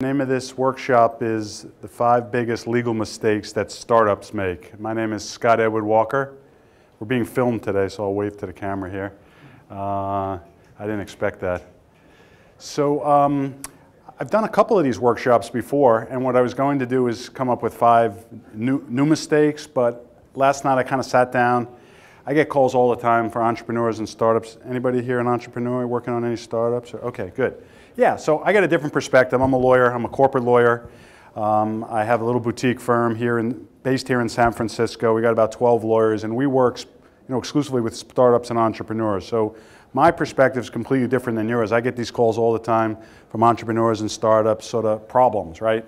The name of this workshop is The Five Biggest Legal Mistakes That Startups Make. My name is Scott Edward Walker. We're being filmed today, so I'll wave to the camera here. Uh, I didn't expect that. So um, I've done a couple of these workshops before, and what I was going to do is come up with five new, new mistakes, but last night I kind of sat down. I get calls all the time for entrepreneurs and startups. Anybody here an entrepreneur working on any startups? Okay, good. Yeah, so I got a different perspective. I'm a lawyer. I'm a corporate lawyer. Um, I have a little boutique firm here, in, based here in San Francisco. We got about 12 lawyers, and we work, you know, exclusively with startups and entrepreneurs. So my perspective is completely different than yours. I get these calls all the time from entrepreneurs and startups, sort of problems, right?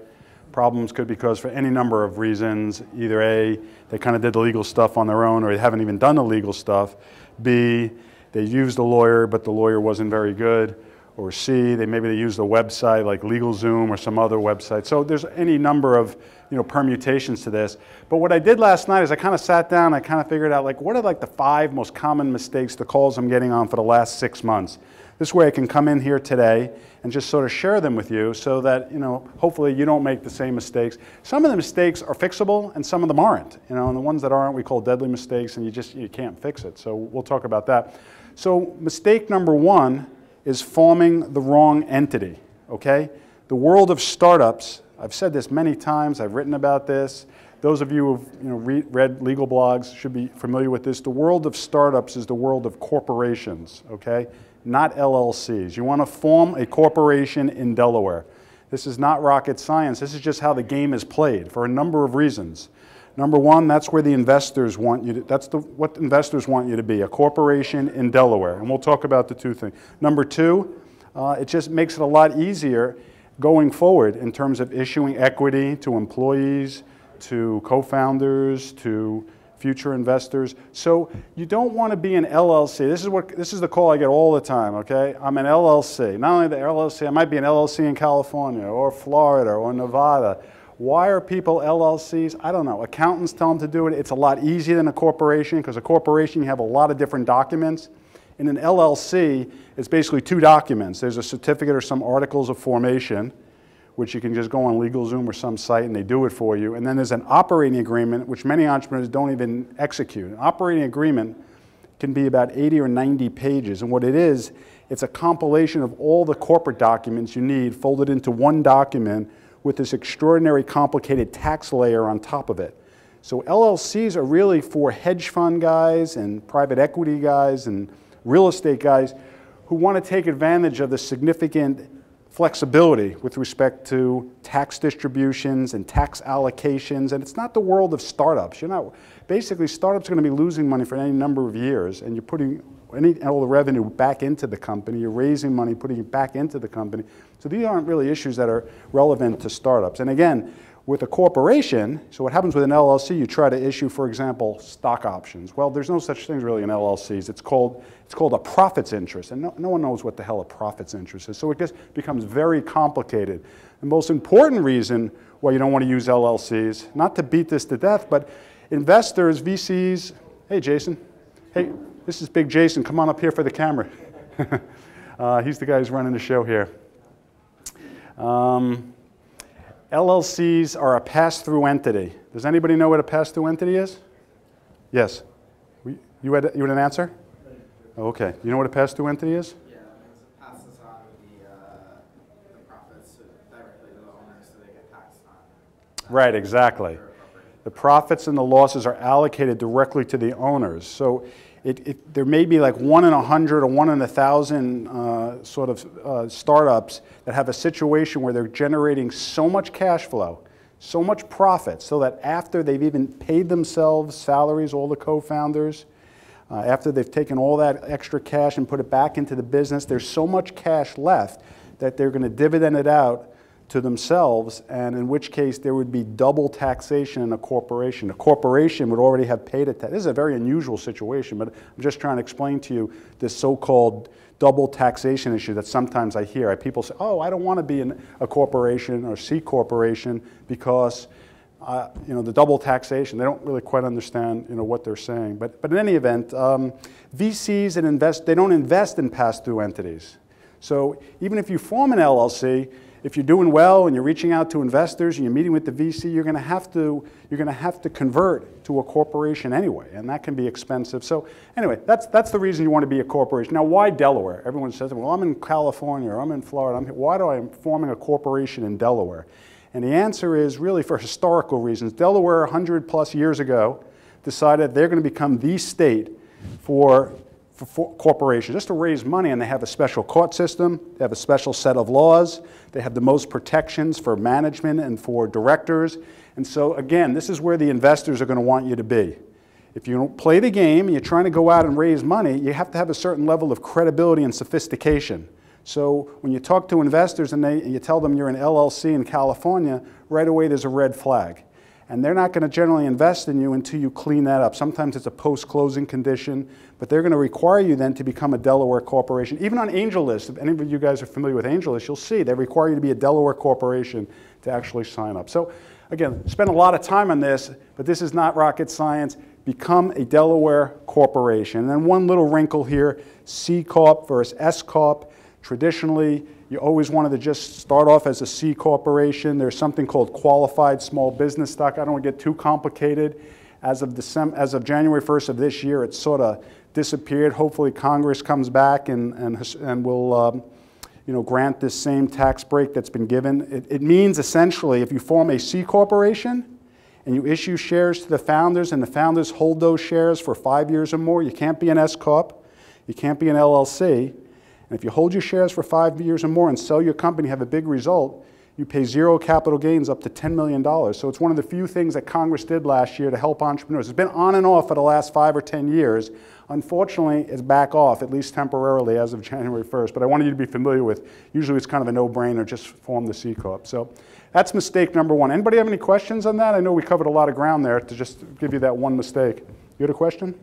Problems could be because for any number of reasons. Either A, they kind of did the legal stuff on their own, or they haven't even done the legal stuff. B, they used a lawyer, but the lawyer wasn't very good or C, they maybe they use a website like LegalZoom or some other website. So there's any number of you know permutations to this. But what I did last night is I kind of sat down, I kind of figured out like what are like the five most common mistakes, the calls I'm getting on for the last six months. This way I can come in here today and just sort of share them with you so that, you know, hopefully you don't make the same mistakes. Some of the mistakes are fixable and some of them aren't. You know, and the ones that aren't we call deadly mistakes and you just you can't fix it. So we'll talk about that. So mistake number one is forming the wrong entity, okay? The world of startups, I've said this many times, I've written about this. Those of you who've you know, read, read legal blogs should be familiar with this. The world of startups is the world of corporations, okay? Not LLCs. You want to form a corporation in Delaware. This is not rocket science. This is just how the game is played for a number of reasons. Number one, that's where the investors want you to, that's the, what investors want you to be, a corporation in Delaware. And we'll talk about the two things. Number two, uh, it just makes it a lot easier going forward in terms of issuing equity to employees, to co-founders, to future investors. So you don't want to be an LLC. This is what this is the call I get all the time, okay? I'm an LLC. Not only the LLC, I might be an LLC in California or Florida or Nevada why are people LLCs? I don't know. Accountants tell them to do it. It's a lot easier than a corporation because a corporation you have a lot of different documents. In an LLC, it's basically two documents. There's a certificate or some articles of formation, which you can just go on LegalZoom or some site and they do it for you. And then there's an operating agreement, which many entrepreneurs don't even execute. An operating agreement can be about 80 or 90 pages. And what it is, it's a compilation of all the corporate documents you need folded into one document with this extraordinary complicated tax layer on top of it. So LLCs are really for hedge fund guys and private equity guys and real estate guys who want to take advantage of the significant flexibility with respect to tax distributions and tax allocations. And it's not the world of startups. You're not, basically, startups are going to be losing money for any number of years, and you're putting any, all the revenue back into the company. You're raising money, putting it back into the company. So these aren't really issues that are relevant to startups. And again, with a corporation, so what happens with an LLC, you try to issue, for example, stock options. Well, there's no such thing really in LLCs. It's called, it's called a profits interest, and no, no one knows what the hell a profits interest is. So it just becomes very complicated. The most important reason why you don't want to use LLCs, not to beat this to death, but investors, VCs, hey Jason, hey, this is Big Jason. Come on up here for the camera. uh, he's the guy who's running the show here. Um, LLCs are a pass-through entity. Does anybody know what a pass-through entity is? Yes. You had, you had an answer? Okay. You know what a pass-through entity is? Yeah, it passes on the, uh, the profits directly to the owners so they get taxed on. Right, exactly. The profits and the losses are allocated directly to the owners. So it, it, there may be like one in a hundred or one in a thousand uh, sort of uh, startups that have a situation where they're generating so much cash flow, so much profit, so that after they've even paid themselves salaries, all the co-founders, uh, after they've taken all that extra cash and put it back into the business, there's so much cash left that they're going to dividend it out to themselves, and in which case there would be double taxation in a corporation. A corporation would already have paid a tax. This is a very unusual situation, but I'm just trying to explain to you this so-called double taxation issue that sometimes I hear. People say, oh, I don't want to be in a corporation or C corporation because uh, you know, the double taxation, they don't really quite understand you know, what they're saying. But, but in any event, um, VCs and invest, they don't invest in pass-through entities. So even if you form an LLC, if you're doing well and you're reaching out to investors and you're meeting with the VC, you're going to have to you're going to have to convert to a corporation anyway, and that can be expensive. So anyway, that's that's the reason you want to be a corporation. Now, why Delaware? Everyone says, "Well, I'm in California or I'm in Florida. I'm, why do I am forming a corporation in Delaware?" And the answer is really for historical reasons. Delaware, 100 plus years ago, decided they're going to become the state for for, corporations just to raise money, and they have a special court system, they have a special set of laws, they have the most protections for management and for directors. And so, again, this is where the investors are going to want you to be. If you don't play the game and you're trying to go out and raise money, you have to have a certain level of credibility and sophistication. So when you talk to investors and, they, and you tell them you're an LLC in California, right away there's a red flag and they're not going to generally invest in you until you clean that up. Sometimes it's a post-closing condition, but they're going to require you then to become a Delaware corporation. Even on AngelList, if any of you guys are familiar with AngelList, you'll see they require you to be a Delaware corporation to actually sign up. So again, spend a lot of time on this, but this is not rocket science. Become a Delaware corporation. And then one little wrinkle here, C Corp versus S Corp. Traditionally, you always wanted to just start off as a C corporation. There's something called qualified small business stock. I don't want to get too complicated. As of, December, as of January 1st of this year, it's sort of disappeared. Hopefully, Congress comes back and, and, and will um, you know, grant this same tax break that's been given. It, it means essentially if you form a C corporation and you issue shares to the founders and the founders hold those shares for five years or more, you can't be an S corp, you can't be an LLC and if you hold your shares for five years or more and sell your company, have a big result, you pay zero capital gains up to $10 million. So it's one of the few things that Congress did last year to help entrepreneurs. It's been on and off for the last five or 10 years. Unfortunately, it's back off, at least temporarily, as of January 1st. But I wanted you to be familiar with, usually it's kind of a no-brainer, just form the C Corp. So that's mistake number one. Anybody have any questions on that? I know we covered a lot of ground there to just give you that one mistake. You had a question?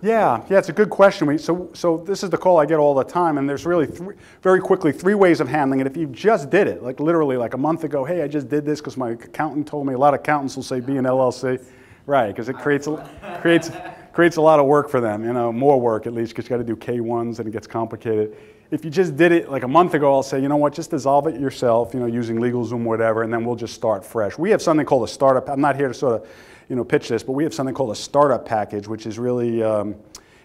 Yeah, yeah, it's a good question. We, so, so this is the call I get all the time, and there's really three, very quickly three ways of handling it. If you just did it, like literally like a month ago, hey, I just did this because my accountant told me. A lot of accountants will say be an LLC, right? Because it creates a, creates creates a lot of work for them. You know, more work at least because you got to do K1s and it gets complicated. If you just did it like a month ago, I'll say, you know what, just dissolve it yourself. You know, using LegalZoom, whatever, and then we'll just start fresh. We have something called a startup. I'm not here to sort of you know, pitch this, but we have something called a startup package, which is really, um,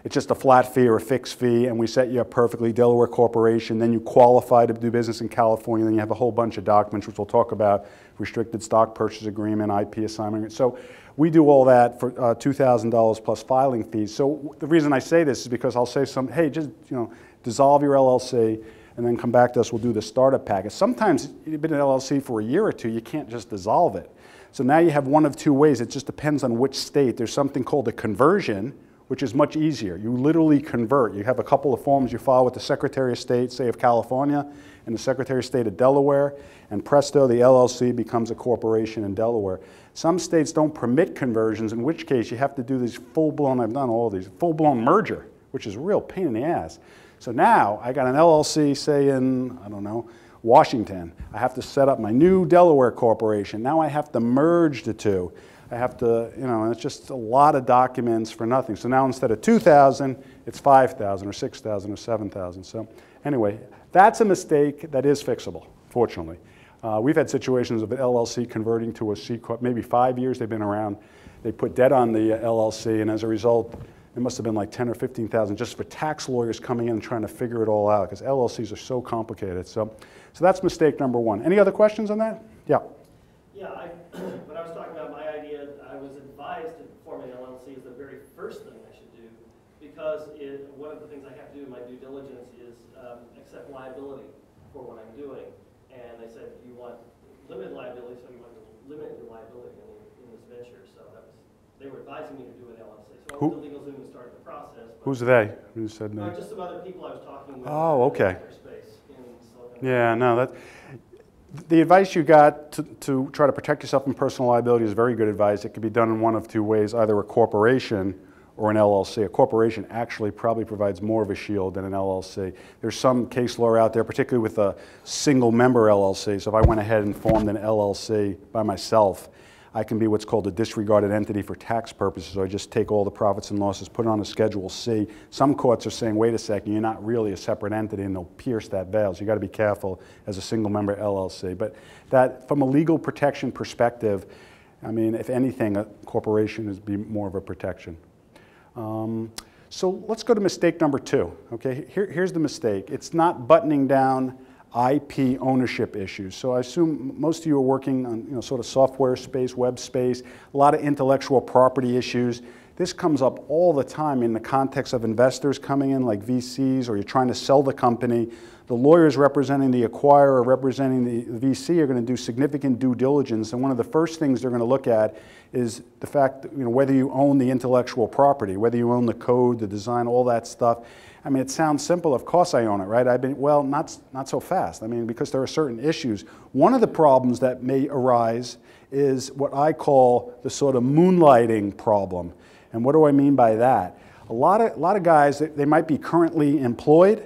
it's just a flat fee or a fixed fee, and we set you up perfectly, Delaware Corporation, then you qualify to do business in California, then you have a whole bunch of documents, which we'll talk about, restricted stock purchase agreement, IP assignment. So we do all that for uh, $2,000 plus filing fees. So the reason I say this is because I'll say some, hey, just, you know, dissolve your LLC, and then come back to us, we'll do the startup package. Sometimes you've been an LLC for a year or two, you can't just dissolve it. So now you have one of two ways. It just depends on which state. There's something called a conversion, which is much easier. You literally convert. You have a couple of forms you file with the Secretary of State, say of California, and the Secretary of State of Delaware, and presto, the LLC becomes a corporation in Delaware. Some states don't permit conversions, in which case you have to do these full-blown, I've done all these, full-blown merger, which is a real pain in the ass. So now I got an LLC, say in, I don't know, Washington. I have to set up my new Delaware corporation. Now I have to merge the two. I have to, you know, it's just a lot of documents for nothing. So now instead of 2,000, it's 5,000 or 6,000 or 7,000. So anyway, that's a mistake that is fixable, fortunately. Uh, we've had situations of an LLC converting to a C corp. Maybe five years they've been around. They put debt on the LLC, and as a result, it must have been like 10 or 15,000 just for tax lawyers coming in and trying to figure it all out because LLCs are so complicated. So, so that's mistake number one. Any other questions on that? Yeah. Yeah, I, when I was talking about my idea, I was advised to form an LLC is the very first thing I should do because it, one of the things I have to do in my due diligence is um, accept liability for what I'm doing. And they said, you want limited liability, so you want to limit your liability in, in this venture. So that was, they were advising me to do an LLC. So i Who- The LegalZoom and started the process. Who's they? Who said No, no? just some other people I was talking with. Oh, okay. Yeah, no, that, the advice you got to, to try to protect yourself from personal liability is very good advice. It could be done in one of two ways, either a corporation or an LLC. A corporation actually probably provides more of a shield than an LLC. There's some case law out there, particularly with a single member LLC. So if I went ahead and formed an LLC by myself, I can be what's called a disregarded entity for tax purposes. So I just take all the profits and losses, put it on a Schedule C. Some courts are saying, wait a second, you're not really a separate entity, and they'll pierce that veil. So you've got to be careful as a single member LLC. But that, from a legal protection perspective, I mean, if anything, a corporation is be more of a protection. Um, so let's go to mistake number two. Okay, Here, here's the mistake. It's not buttoning down IP ownership issues. So I assume most of you are working on you know, sort of software space, web space, a lot of intellectual property issues. This comes up all the time in the context of investors coming in like VCs or you're trying to sell the company. The lawyers representing the acquirer representing the VC are going to do significant due diligence and one of the first things they're going to look at is the fact that, you know, whether you own the intellectual property, whether you own the code, the design, all that stuff. I mean, it sounds simple. Of course I own it, right? I've been, well, not, not so fast. I mean, because there are certain issues. One of the problems that may arise is what I call the sort of moonlighting problem. And what do I mean by that? A lot of, a lot of guys, they might be currently employed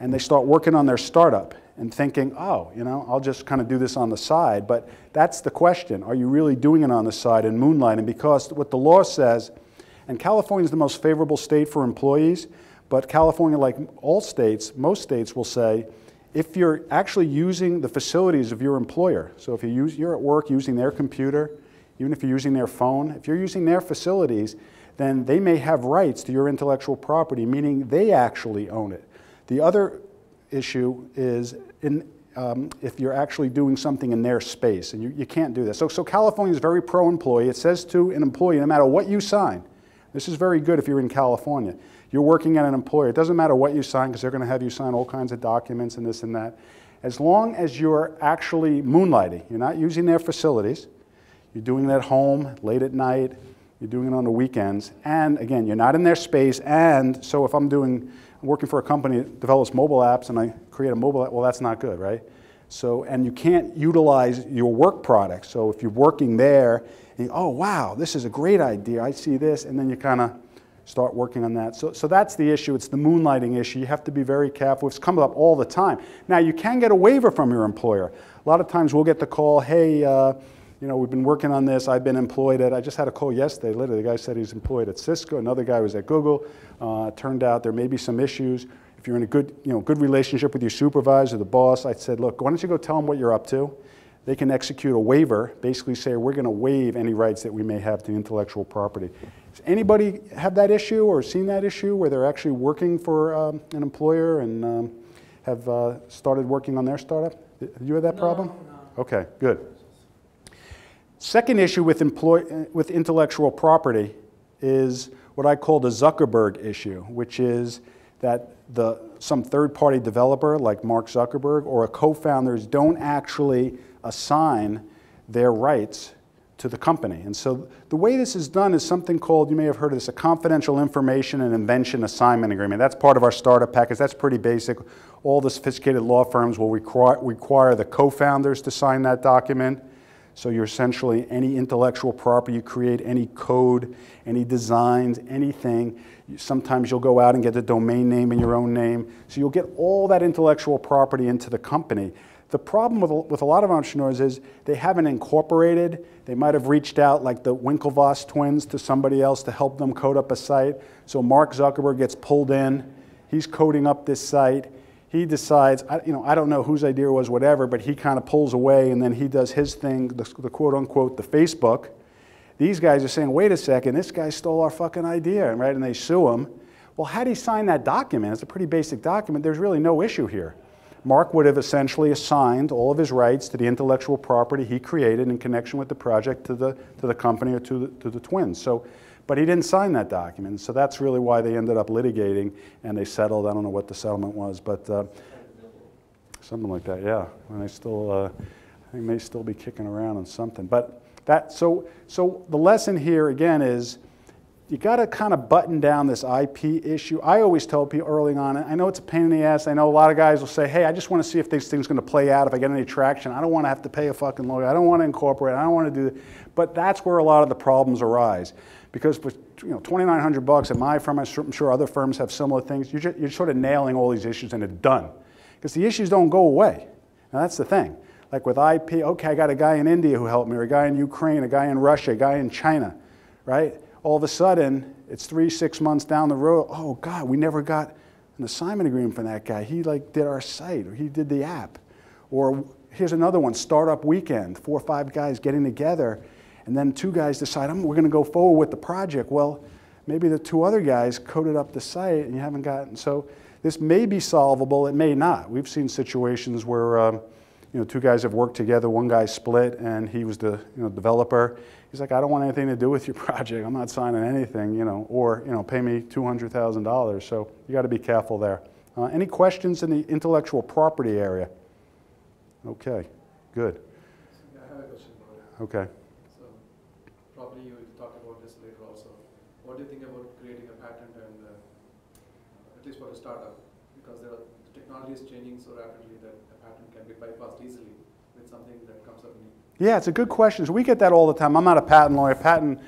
and they start working on their startup and thinking, oh, you know, I'll just kind of do this on the side. But that's the question. Are you really doing it on the side and moonlighting? Because what the law says, and California is the most favorable state for employees, but California, like all states, most states will say, if you're actually using the facilities of your employer, so if you use, you're at work using their computer, even if you're using their phone, if you're using their facilities, then they may have rights to your intellectual property, meaning they actually own it. The other issue is in, um, if you're actually doing something in their space, and you, you can't do that. So, so California is very pro-employee. It says to an employee, no matter what you sign, this is very good if you're in California. You're working at an employer. It doesn't matter what you sign because they're going to have you sign all kinds of documents and this and that. As long as you're actually moonlighting, you're not using their facilities, you're doing it at home, late at night, you're doing it on the weekends, and again, you're not in their space, and so if I'm doing, I'm working for a company that develops mobile apps and I create a mobile app, well, that's not good, right? So, and you can't utilize your work product. So if you're working there, you, oh, wow, this is a great idea, I see this, and then you kind of start working on that. So, so that's the issue. It's the moonlighting issue. You have to be very careful. It's come up all the time. Now, you can get a waiver from your employer. A lot of times we'll get the call, hey, uh, you know, we've been working on this. I've been employed at, I just had a call yesterday. Literally, the guy said he's employed at Cisco. Another guy was at Google. Uh, turned out there may be some issues. If you're in a good, you know, good relationship with your supervisor, the boss, I said, look, why don't you go tell them what you're up to? They can execute a waiver, basically say, we're going to waive any rights that we may have to intellectual property. Does anybody have that issue or seen that issue where they're actually working for um, an employer and um, have uh, started working on their startup? You have that No, problem? no. Okay, good. Second issue with, employ, with intellectual property is what I call the Zuckerberg issue, which is that the, some third-party developer like Mark Zuckerberg or a co-founders don't actually assign their rights to the company. And so the way this is done is something called, you may have heard of this, a confidential information and invention assignment agreement. That's part of our startup package. That's pretty basic. All the sophisticated law firms will require, require the co-founders to sign that document. So you're essentially any intellectual property you create, any code, any designs, anything. Sometimes you'll go out and get the domain name in your own name. So you'll get all that intellectual property into the company. The problem with, with a lot of entrepreneurs is they haven't incorporated. They might have reached out, like the Winklevoss twins, to somebody else to help them code up a site. So Mark Zuckerberg gets pulled in. He's coding up this site. He decides, I, you know, I don't know whose idea was, whatever, but he kind of pulls away and then he does his thing, the, the quote unquote, the Facebook. These guys are saying, wait a second, this guy stole our fucking idea, right? And they sue him. Well, had he signed that document, it's a pretty basic document, there's really no issue here. Mark would have essentially assigned all of his rights to the intellectual property he created in connection with the project to the, to the company or to the, to the twins. So, but he didn't sign that document. So that's really why they ended up litigating and they settled. I don't know what the settlement was, but uh, something like that, yeah. And they still, uh, they may still be kicking around on something. But that, so, so the lesson here again is you got to kind of button down this IP issue. I always tell people early on, I know it's a pain in the ass. I know a lot of guys will say, hey, I just want to see if this thing's going to play out, if I get any traction. I don't want to have to pay a fucking lawyer. I don't want to incorporate. I don't want to do that. But that's where a lot of the problems arise. Because for you know, 2,900 bucks at my firm, I'm sure other firms have similar things, you're, just, you're sort of nailing all these issues and it's done. Because the issues don't go away. Now that's the thing. Like with IP, okay, I got a guy in India who helped me, or a guy in Ukraine, a guy in Russia, a guy in China, right? All of a sudden, it's three, six months down the road. Oh God, we never got an assignment agreement from that guy. He like did our site, or he did the app. Or here's another one, startup weekend, four or five guys getting together, and then two guys decide, we're gonna go forward with the project. Well, maybe the two other guys coded up the site and you haven't gotten, so this may be solvable, it may not. We've seen situations where um, you know, two guys have worked together, one guy split and he was the you know, developer. He's like, I don't want anything to do with your project. I'm not signing anything, you know, or, you know, pay me $200,000. So you got to be careful there. Uh, any questions in the intellectual property area? Okay, good. I have a question. Okay. So probably you will talk about this later also. What do you think about creating a patent and, uh, at least for a startup? Because the technology is changing so rapidly that a patent can be bypassed easily with something that comes up new. Yeah, it's a good question. So we get that all the time. I'm not a patent lawyer. Patent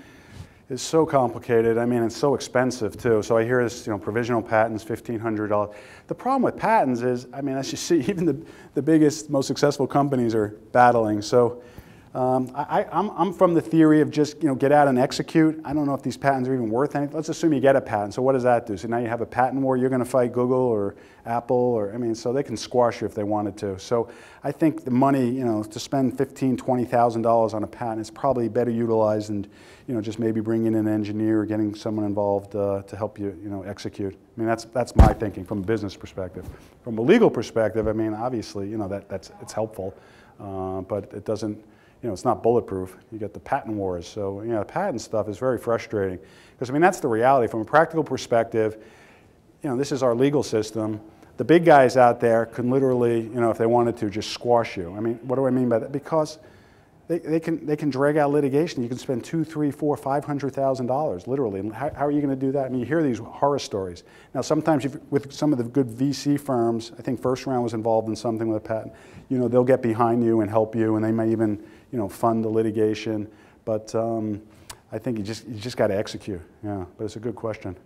is so complicated. I mean, it's so expensive too. So I hear this, you know, provisional patents, $1,500. The problem with patents is, I mean, as you see, even the, the biggest, most successful companies are battling. So um, I, am from the theory of just, you know, get out and execute. I don't know if these patents are even worth anything. Let's assume you get a patent. So what does that do? So now you have a patent war. You're going to fight Google or Apple or, I mean, so they can squash you if they wanted to. So I think the money, you know, to spend $15,000, $20,000 on a patent is probably better utilized and, you know, just maybe bringing in an engineer or getting someone involved uh, to help you, you know, execute. I mean, that's, that's my thinking from a business perspective. From a legal perspective, I mean, obviously, you know, that, that's, it's helpful, uh, but it doesn't, you know, it's not bulletproof. You get the patent wars. So, you know, the patent stuff is very frustrating. Because, I mean, that's the reality. From a practical perspective, you know, this is our legal system. The big guys out there can literally, you know, if they wanted to, just squash you. I mean, what do I mean by that? Because they, they, can, they can drag out litigation. You can spend two, three, four, five hundred thousand dollars, literally. And how, how, are you going to do that? I mean, you hear these horror stories. Now, sometimes with some of the good VC firms, I think First Round was involved in something with a patent. You know, they'll get behind you and help you, and they may even you know, fund the litigation. But um, I think you just, you just got to execute. Yeah, but it's a good question.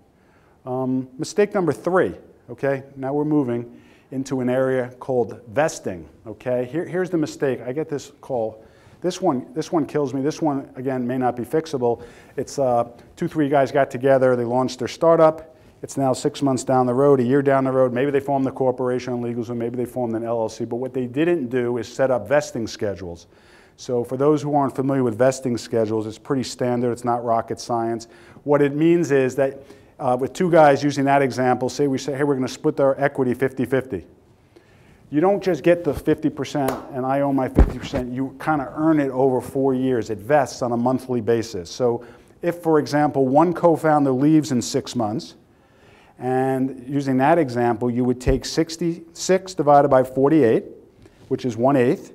Um, mistake number three, okay? Now we're moving into an area called vesting, okay? Here, here's the mistake. I get this call. This one, this one kills me. This one, again, may not be fixable. It's uh, two, three guys got together. They launched their startup. It's now six months down the road, a year down the road. Maybe they formed the corporation on LegalZoom. Maybe they formed an LLC. But what they didn't do is set up vesting schedules. So for those who aren't familiar with vesting schedules, it's pretty standard. It's not rocket science. What it means is that uh, with two guys using that example, say we say, hey, we're going to split our equity 50-50. You don't just get the 50% and I own my 50%. You kind of earn it over four years. It vests on a monthly basis. So if, for example, one co-founder leaves in six months, and using that example, you would take 66 divided by 48, which is one eighth,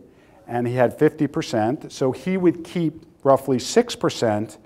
and he had 50%. So he would keep roughly 6%,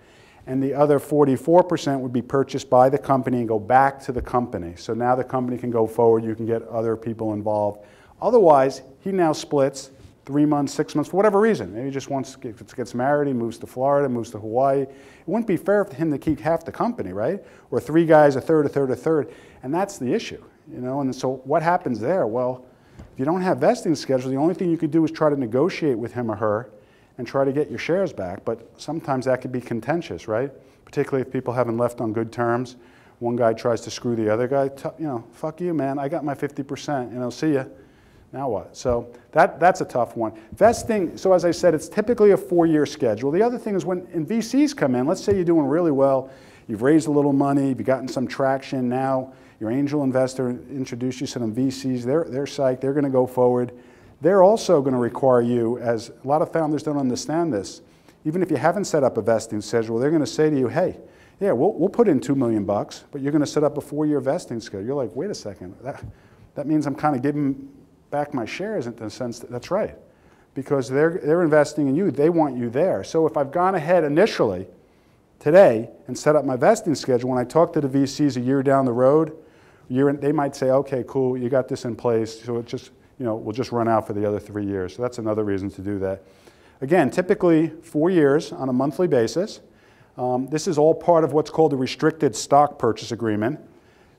and the other 44% would be purchased by the company and go back to the company. So now the company can go forward, you can get other people involved. Otherwise, he now splits three months, six months, for whatever reason. Maybe he just wants gets married, he moves to Florida, moves to Hawaii. It wouldn't be fair for him to keep half the company, right? Or three guys, a third, a third, a third. And that's the issue, you know? And so what happens there? Well, if you don't have vesting schedule, the only thing you could do is try to negotiate with him or her and try to get your shares back. But sometimes that could be contentious, right? Particularly if people haven't left on good terms. One guy tries to screw the other guy. You know, fuck you, man. I got my 50%. You know, see ya. Now what? So that, that's a tough one. Vesting, so as I said, it's typically a four-year schedule. The other thing is when in VCs come in, let's say you're doing really well, you've raised a little money, you've gotten some traction now, your angel investor introduced you to some VCs, they're, they're psyched, they're going to go forward. They're also going to require you, as a lot of founders don't understand this, even if you haven't set up a vesting schedule, they're going to say to you, hey, yeah, we'll, we'll put in two million bucks, but you're going to set up a four-year vesting schedule. You're like, wait a second, that, that means I'm kind of giving back my shares in the sense that that's right. Because they're, they're investing in you, they want you there. So if I've gone ahead initially, today and set up my vesting schedule, when I talk to the VCs a year down the road, in- they might say, okay, cool, you got this in place, so it just, you know, we'll just run out for the other three years. So that's another reason to do that. Again, typically four years on a monthly basis. Um, this is all part of what's called a restricted stock purchase agreement.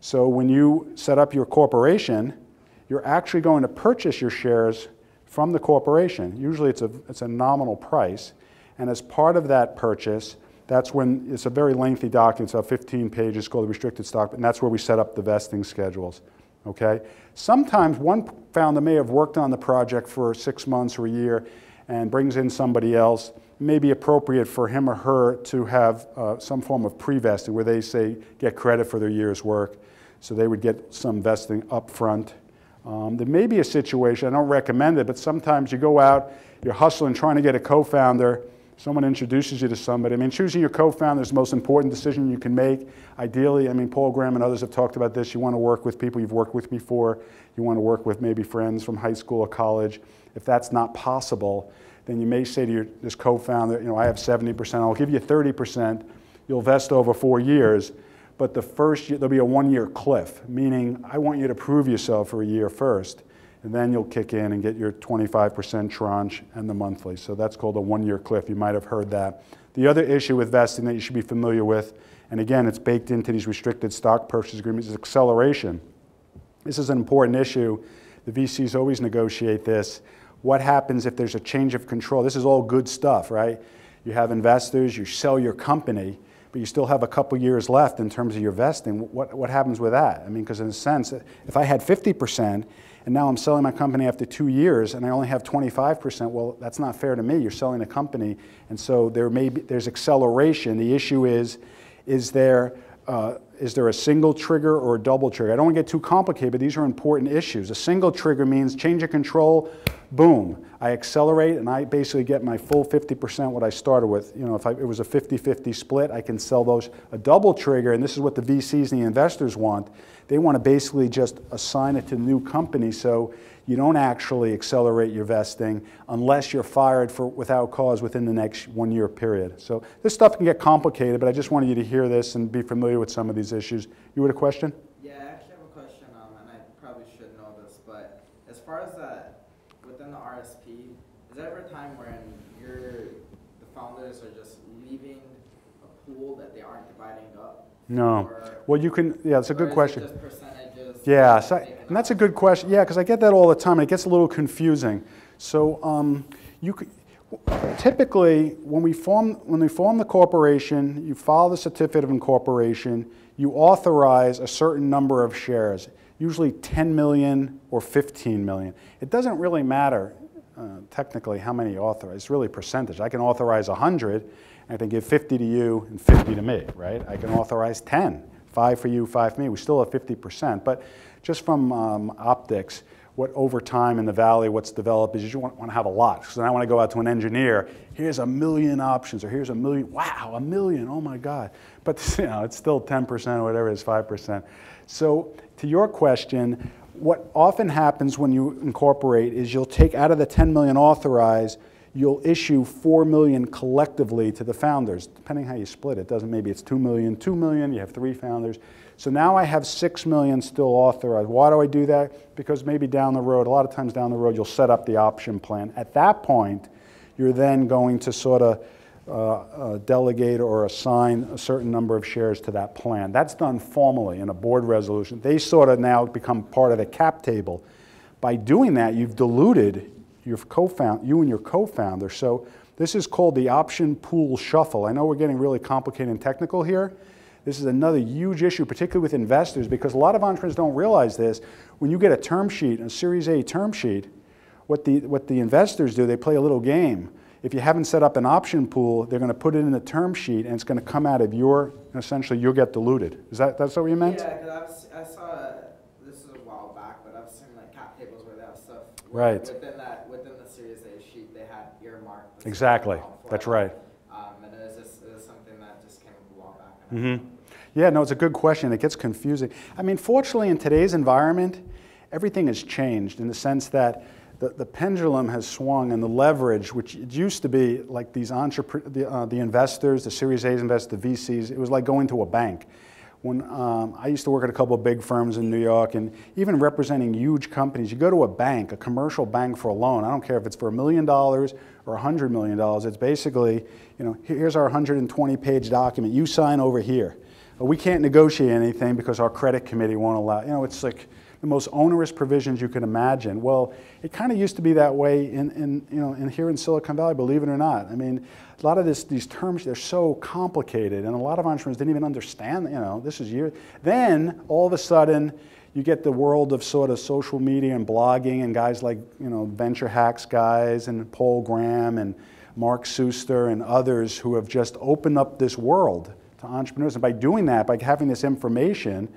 So when you set up your corporation, you're actually going to purchase your shares from the corporation. Usually it's a, it's a nominal price. And as part of that purchase, that's when it's a very lengthy document, it's about 15 pages called the restricted stock, and that's where we set up the vesting schedules. Okay? Sometimes one founder may have worked on the project for six months or a year and brings in somebody else. It may be appropriate for him or her to have uh, some form of pre-vesting where they say get credit for their year's work. So they would get some vesting up front. Um, there may be a situation, I don't recommend it, but sometimes you go out, you're hustling, trying to get a co-founder, someone introduces you to somebody. I mean, choosing your co-founder is the most important decision you can make. Ideally, I mean, Paul Graham and others have talked about this. You want to work with people you've worked with before. You want to work with maybe friends from high school or college. If that's not possible, then you may say to your, this co-founder, you know, I have 70%, I'll give you 30%. You'll vest over four years but the first year, there'll be a one-year cliff, meaning I want you to prove yourself for a year first, and then you'll kick in and get your 25% tranche and the monthly. So that's called a one-year cliff. You might have heard that. The other issue with vesting that you should be familiar with, and again, it's baked into these restricted stock purchase agreements, is acceleration. This is an important issue. The VCs always negotiate this. What happens if there's a change of control? This is all good stuff, right? You have investors, you sell your company, but you still have a couple years left in terms of your vesting. What, what happens with that? I mean, because in a sense, if I had 50% and now I'm selling my company after two years and I only have 25%, well, that's not fair to me. You're selling a company. And so there may be, there's acceleration. The issue is, is there, uh, is there a single trigger or a double trigger? I don't want to get too complicated, but these are important issues. A single trigger means change of control, boom. I accelerate and I basically get my full 50% what I started with. You know, if I, it was a 50-50 split, I can sell those. A double trigger, and this is what the VCs and the investors want, they want to basically just assign it to the new company so you don't actually accelerate your vesting unless you're fired for without cause within the next one year period. So this stuff can get complicated, but I just wanted you to hear this and be familiar with some of these issues. You had a question? Yeah, I actually have a question, um, and I probably should know this, but as far as that, within the RSP, is there ever a time when you're, the founders are just leaving a pool that they aren't dividing up? No. Or- Well, you can, yeah, it's a good it question. Yeah, so, taken and that's a good question. Yeah, because I get that all the time, and it gets a little confusing. So um, you could, typically, when we form when we form the corporation, you file the certificate of incorporation. You authorize a certain number of shares, usually 10 million or 15 million. It doesn't really matter uh, technically how many authorize. It's really percentage. I can authorize 100, and I can give 50 to you and 50 to me, right? I can authorize 10, five for you, five for me. We still have 50%. But just from um, optics, what over time in the valley, what's developed is you want, want to have a lot. So then I want to go out to an engineer. Here's a million options, or here's a million. Wow, a million! Oh my God! But you know, it's still 10% or whatever it is, 5%. So to your question, what often happens when you incorporate is you'll take out of the 10 million authorized, you'll issue 4 million collectively to the founders, depending how you split it. Doesn't maybe it's 2 million, 2 million, you have three founders. So now I have 6 million still authorized. Why do I do that? Because maybe down the road, a lot of times down the road, you'll set up the option plan. At that point, you're then going to sort of uh, uh, delegate or assign a certain number of shares to that plan. That's done formally in a board resolution. They sort of now become part of the cap table. By doing that, you've diluted your co-found, you and your co-founder. So this is called the option pool shuffle. I know we're getting really complicated and technical here. This is another huge issue, particularly with investors, because a lot of entrepreneurs don't realize this. When you get a term sheet, a Series A term sheet, what the, what the investors do, they play a little game. If you haven't set up an option pool, they're going to put it in the term sheet, and it's going to come out of your, essentially, you'll get diluted. Is that, that's what you meant? Yeah, because I saw, this is a while back, but I've seen like cap tables where they have stuff. Right. Within that, within the Series A sheet, they had earmarked. this Exactly. That's right. Um, and was just, it was something that just came a while back. and I hmm Yeah, no, it's a good question. It gets confusing. I mean, fortunately, in today's environment, everything has changed in the sense that the, the pendulum has swung and the leverage, which it used to be like these entrepreneurs, the, uh, the investors, the Series A's investors, the VCs, it was like going to a bank. When um, I used to work at a couple of big firms in New York, and even representing huge companies, you go to a bank, a commercial bank for a loan. I don't care if it's for a million dollars or a hundred million dollars. It's basically, you know, here's our 120-page document. You sign over here. We can't negotiate anything because our credit committee won't allow. You know, it's like the most onerous provisions you can imagine. Well, it kind of used to be that way in, in, you know, in here in Silicon Valley, believe it or not. I mean, a lot of this, these terms, they're so complicated, and a lot of entrepreneurs didn't even understand, you know, this is years. Then, all of a sudden, you get the world of sort of social media and blogging and guys like, you know, Venture Hacks guys and Paul Graham and Mark Suster and others who have just opened up this world to entrepreneurs. And by doing that, by having this information,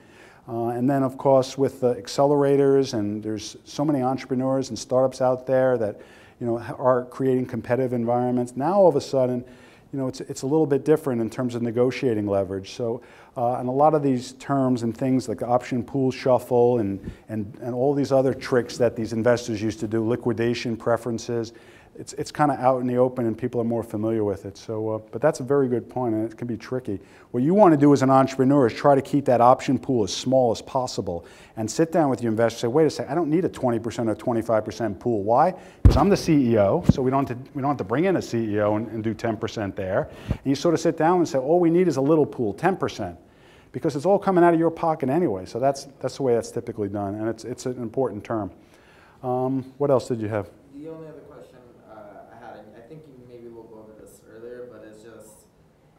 uh, and then, of course, with the accelerators, and there's so many entrepreneurs and startups out there that you know, are creating competitive environments. Now, all of a sudden, you know, it's, it's a little bit different in terms of negotiating leverage. So, uh, and a lot of these terms and things like option pool shuffle and, and, and all these other tricks that these investors used to do, liquidation preferences, it's, it's kind of out in the open and people are more familiar with it. So, uh, but that's a very good point and it can be tricky. What you want to do as an entrepreneur is try to keep that option pool as small as possible and sit down with your investor and say, wait a second, I don't need a 20% or 25% pool. Why? Because I'm the CEO, so we don't have to, we don't have to bring in a CEO and, and do 10% there. And you sort of sit down and say, all we need is a little pool, 10% because it's all coming out of your pocket anyway. So that's, that's the way that's typically done, and it's, it's an important term. Um, what else did you have? The only other question uh, I had, and I think you maybe will go over this earlier, but it's just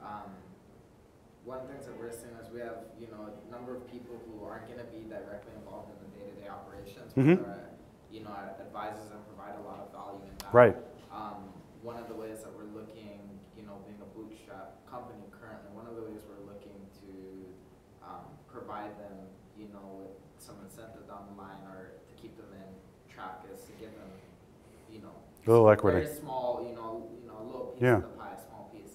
um, one of the things that we're seeing is we have you know a number of people who aren't going to be directly involved in the day-to-day Mhm. are you know advisors and provide a lot of value in that. Right. Um, one of the ways that we're looking, you know, being a bootstrap company currently, one of the ways we're looking to um, provide them, you know, with some incentive down the line or to keep them in track is to give them, you know, A little equity. very small, you know, you know, a little piece Yeah. of the pie, a small piece.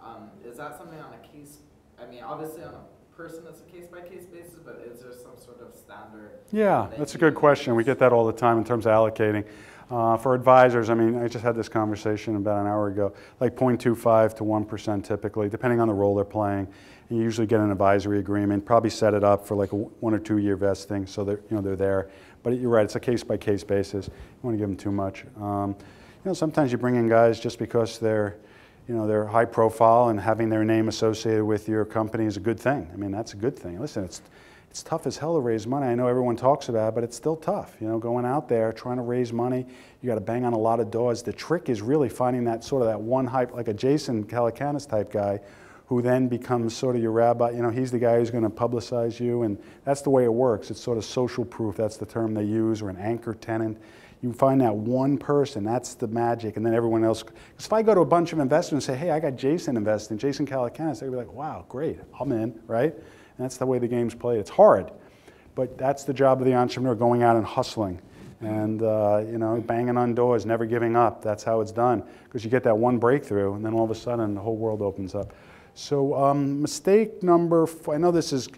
Um, is that something on a case? I mean, obviously on a person, it's a case by case basis, but is there some sort of standard? Yeah, that that's a good question. We get that all the time in terms of allocating. Uh, for advisors, I mean, I just had this conversation about an hour ago, like 0.25 to 1% typically, depending on the role they're playing. And you usually get an advisory agreement, probably set it up for like a one or two year vesting so that you know they're there. But you're right, it's a case by case basis. You want to give them too much. Um, you know, sometimes you bring in guys just because they're, you know, they're high profile and having their name associated with your company is a good thing. I mean, that's a good thing. Listen, it's it's tough as hell to raise money. I know everyone talks about it, but it's still tough. You know, going out there trying to raise money, you got to bang on a lot of doors. The trick is really finding that sort of that one hype, like a Jason Calacanis type guy, who then becomes sort of your rabbi. You know, he's the guy who's going to publicize you, and that's the way it works. It's sort of social proof. That's the term they use, or an anchor tenant. You find that one person, that's the magic, and then everyone else. Because if I go to a bunch of investors and say, "Hey, I got Jason investing, Jason Calacanis," they'd be like, "Wow, great, I'm in," right? And that's the way the game's played. It's hard, but that's the job of the entrepreneur, going out and hustling, and uh, you know, banging on doors, never giving up. That's how it's done. Because you get that one breakthrough, and then all of a sudden, the whole world opens up. So, um, mistake number. I know this is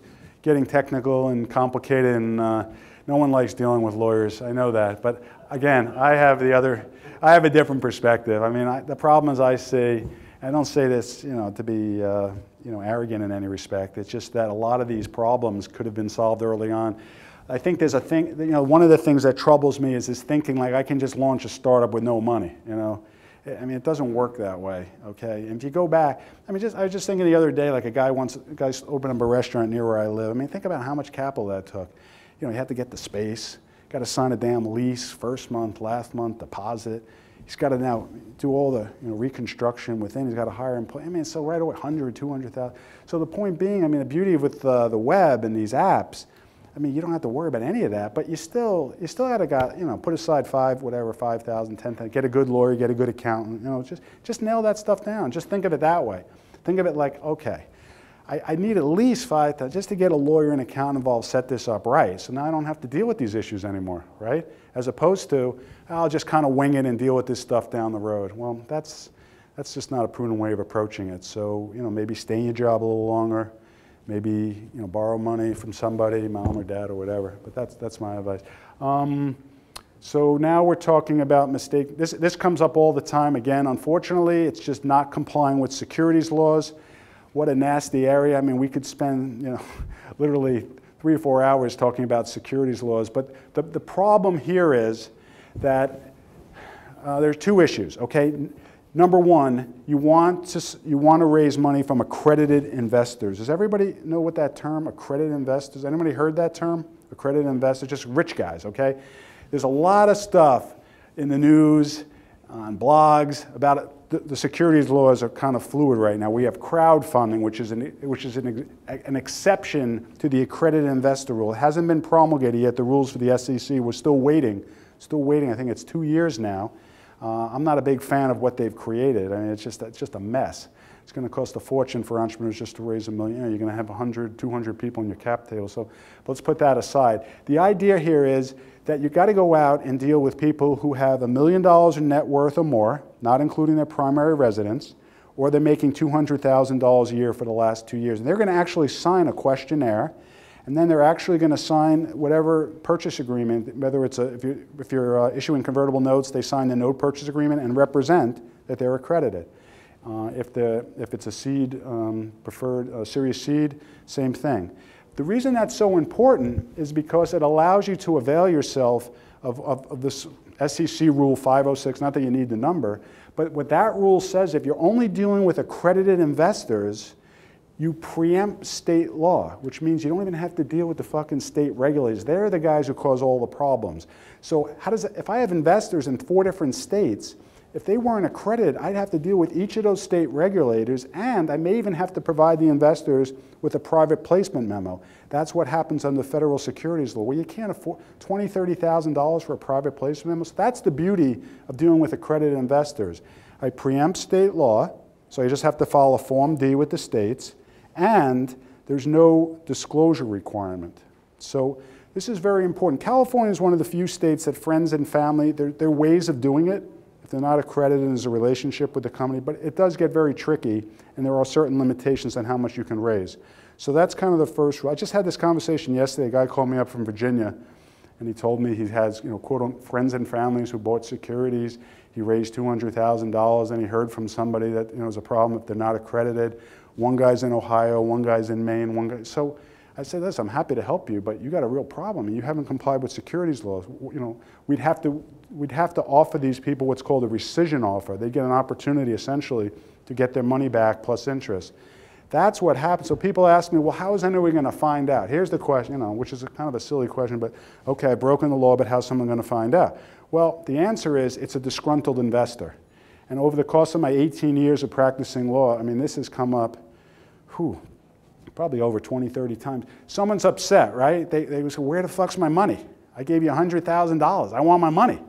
getting technical and complicated, and uh, no one likes dealing with lawyers. I know that, but again, I have the other. I have a different perspective. I mean, I, the problem is I see. I don't say this, you know, to be, uh, you know, arrogant in any respect. It's just that a lot of these problems could have been solved early on. I think there's a thing, you know, one of the things that troubles me is this thinking like I can just launch a startup with no money, you know. I mean, it doesn't work that way, okay? And if you go back, I mean, just I was just thinking the other day, like a guy once, a guy opened up a restaurant near where I live. I mean, think about how much capital that took. You know, you had to get the space, got to sign a damn lease, first month, last month, deposit. He's got to now do all the you know, reconstruction within. He's got to hire employees. I mean, so right away, 100, 200,000. So the point being, I mean, the beauty with uh, the web and these apps, I mean, you don't have to worry about any of that, but you still, you still got to got, you know, put aside five, whatever, 5,000, 10,000, get a good lawyer, get a good accountant, you know, just, just nail that stuff down. Just think of it that way. Think of it like, okay, I, I need at least 5,000 just to get a lawyer and accountant involved, set this up right. So now I don't have to deal with these issues anymore, right? As opposed to, I'll just kind of wing it and deal with this stuff down the road. Well, that's, that's just not a prudent way of approaching it. So, you know, maybe stay in your job a little longer, maybe you know borrow money from somebody, mom or dad or whatever. But that's that's my advice. Um, So now we're talking about mistake. This, this comes up all the time. Again, unfortunately, it's just not complying with securities laws. What a nasty area. I mean, we could spend, you know, literally three or four hours talking about securities laws. But the, the problem here is that uh, there's two issues, okay? Number one, you want, to, you want to raise money from accredited investors. Does everybody know what that term, accredited investors? Anybody heard that term? Accredited investors, just rich guys, okay? There's a lot of stuff in the news, on blogs about it. The, the securities laws are kind of fluid right now. We have crowdfunding, which is, an, which is an, an exception to the accredited investor rule. It hasn't been promulgated yet, the rules for the SEC. We're still waiting, still waiting. I think it's two years now. Uh, I'm not a big fan of what they've created. I mean, it's just, it's just a mess. It's going to cost a fortune for entrepreneurs just to raise a million. You know, you're going to have 100, 200 people in your cap table. So let's put that aside. The idea here is that you've got to go out and deal with people who have a million dollars in net worth or more, not including their primary residence, or they're making $200,000 a year for the last two years. And they're going to actually sign a questionnaire and then they're actually going to sign whatever purchase agreement, whether it's a, if you're, if you're uh, issuing convertible notes, they sign the note purchase agreement and represent that they're accredited. Uh, if, the, if it's a seed, um, preferred uh, series seed, same thing. The reason that's so important is because it allows you to avail yourself of, of, of this SEC Rule 506, not that you need the number, but what that rule says, if you're only dealing with accredited investors, you preempt state law, which means you don't even have to deal with the fucking state regulators. They're the guys who cause all the problems. So how does if I have investors in four different states, if they weren't accredited, I'd have to deal with each of those state regulators, and I may even have to provide the investors with a private placement memo. That's what happens under federal securities law, where you can't afford $20,000, $30,000 for a private placement memo. So that's the beauty of dealing with accredited investors. I preempt state law, so you just have to file a Form D with the states and there's no disclosure requirement. So this is very important. California is one of the few states that friends and family, there, there are ways of doing it. If they're not accredited, as a relationship with the company, but it does get very tricky, and there are certain limitations on how much you can raise. So that's kind of the first rule. I just had this conversation yesterday. A guy called me up from Virginia, and he told me he has, you know, quote friends and families who bought securities. He raised $200,000, and he heard from somebody that, you know, is a problem if they're not accredited. One guy's in Ohio, one guy's in Maine, one guy. So I said, listen, I'm happy to help you, but you got a real problem and you haven't complied with securities laws. You know, we'd have to, we'd have to offer these people what's called a rescission offer. They get an opportunity essentially to get their money back plus interest. That's what happens. So people ask me, well, how is anyone going to find out? Here's the question, you know, which is kind of a silly question, but okay, I've broken the law, but how's someone going to find out? Well, the answer is it's a disgruntled investor. And over the course of my 18 years of practicing law, I mean, this has come up whew, probably over 20, 30 times. Someone's upset, right? They, they say, where the fuck's my money? I gave you $100,000. I want my money.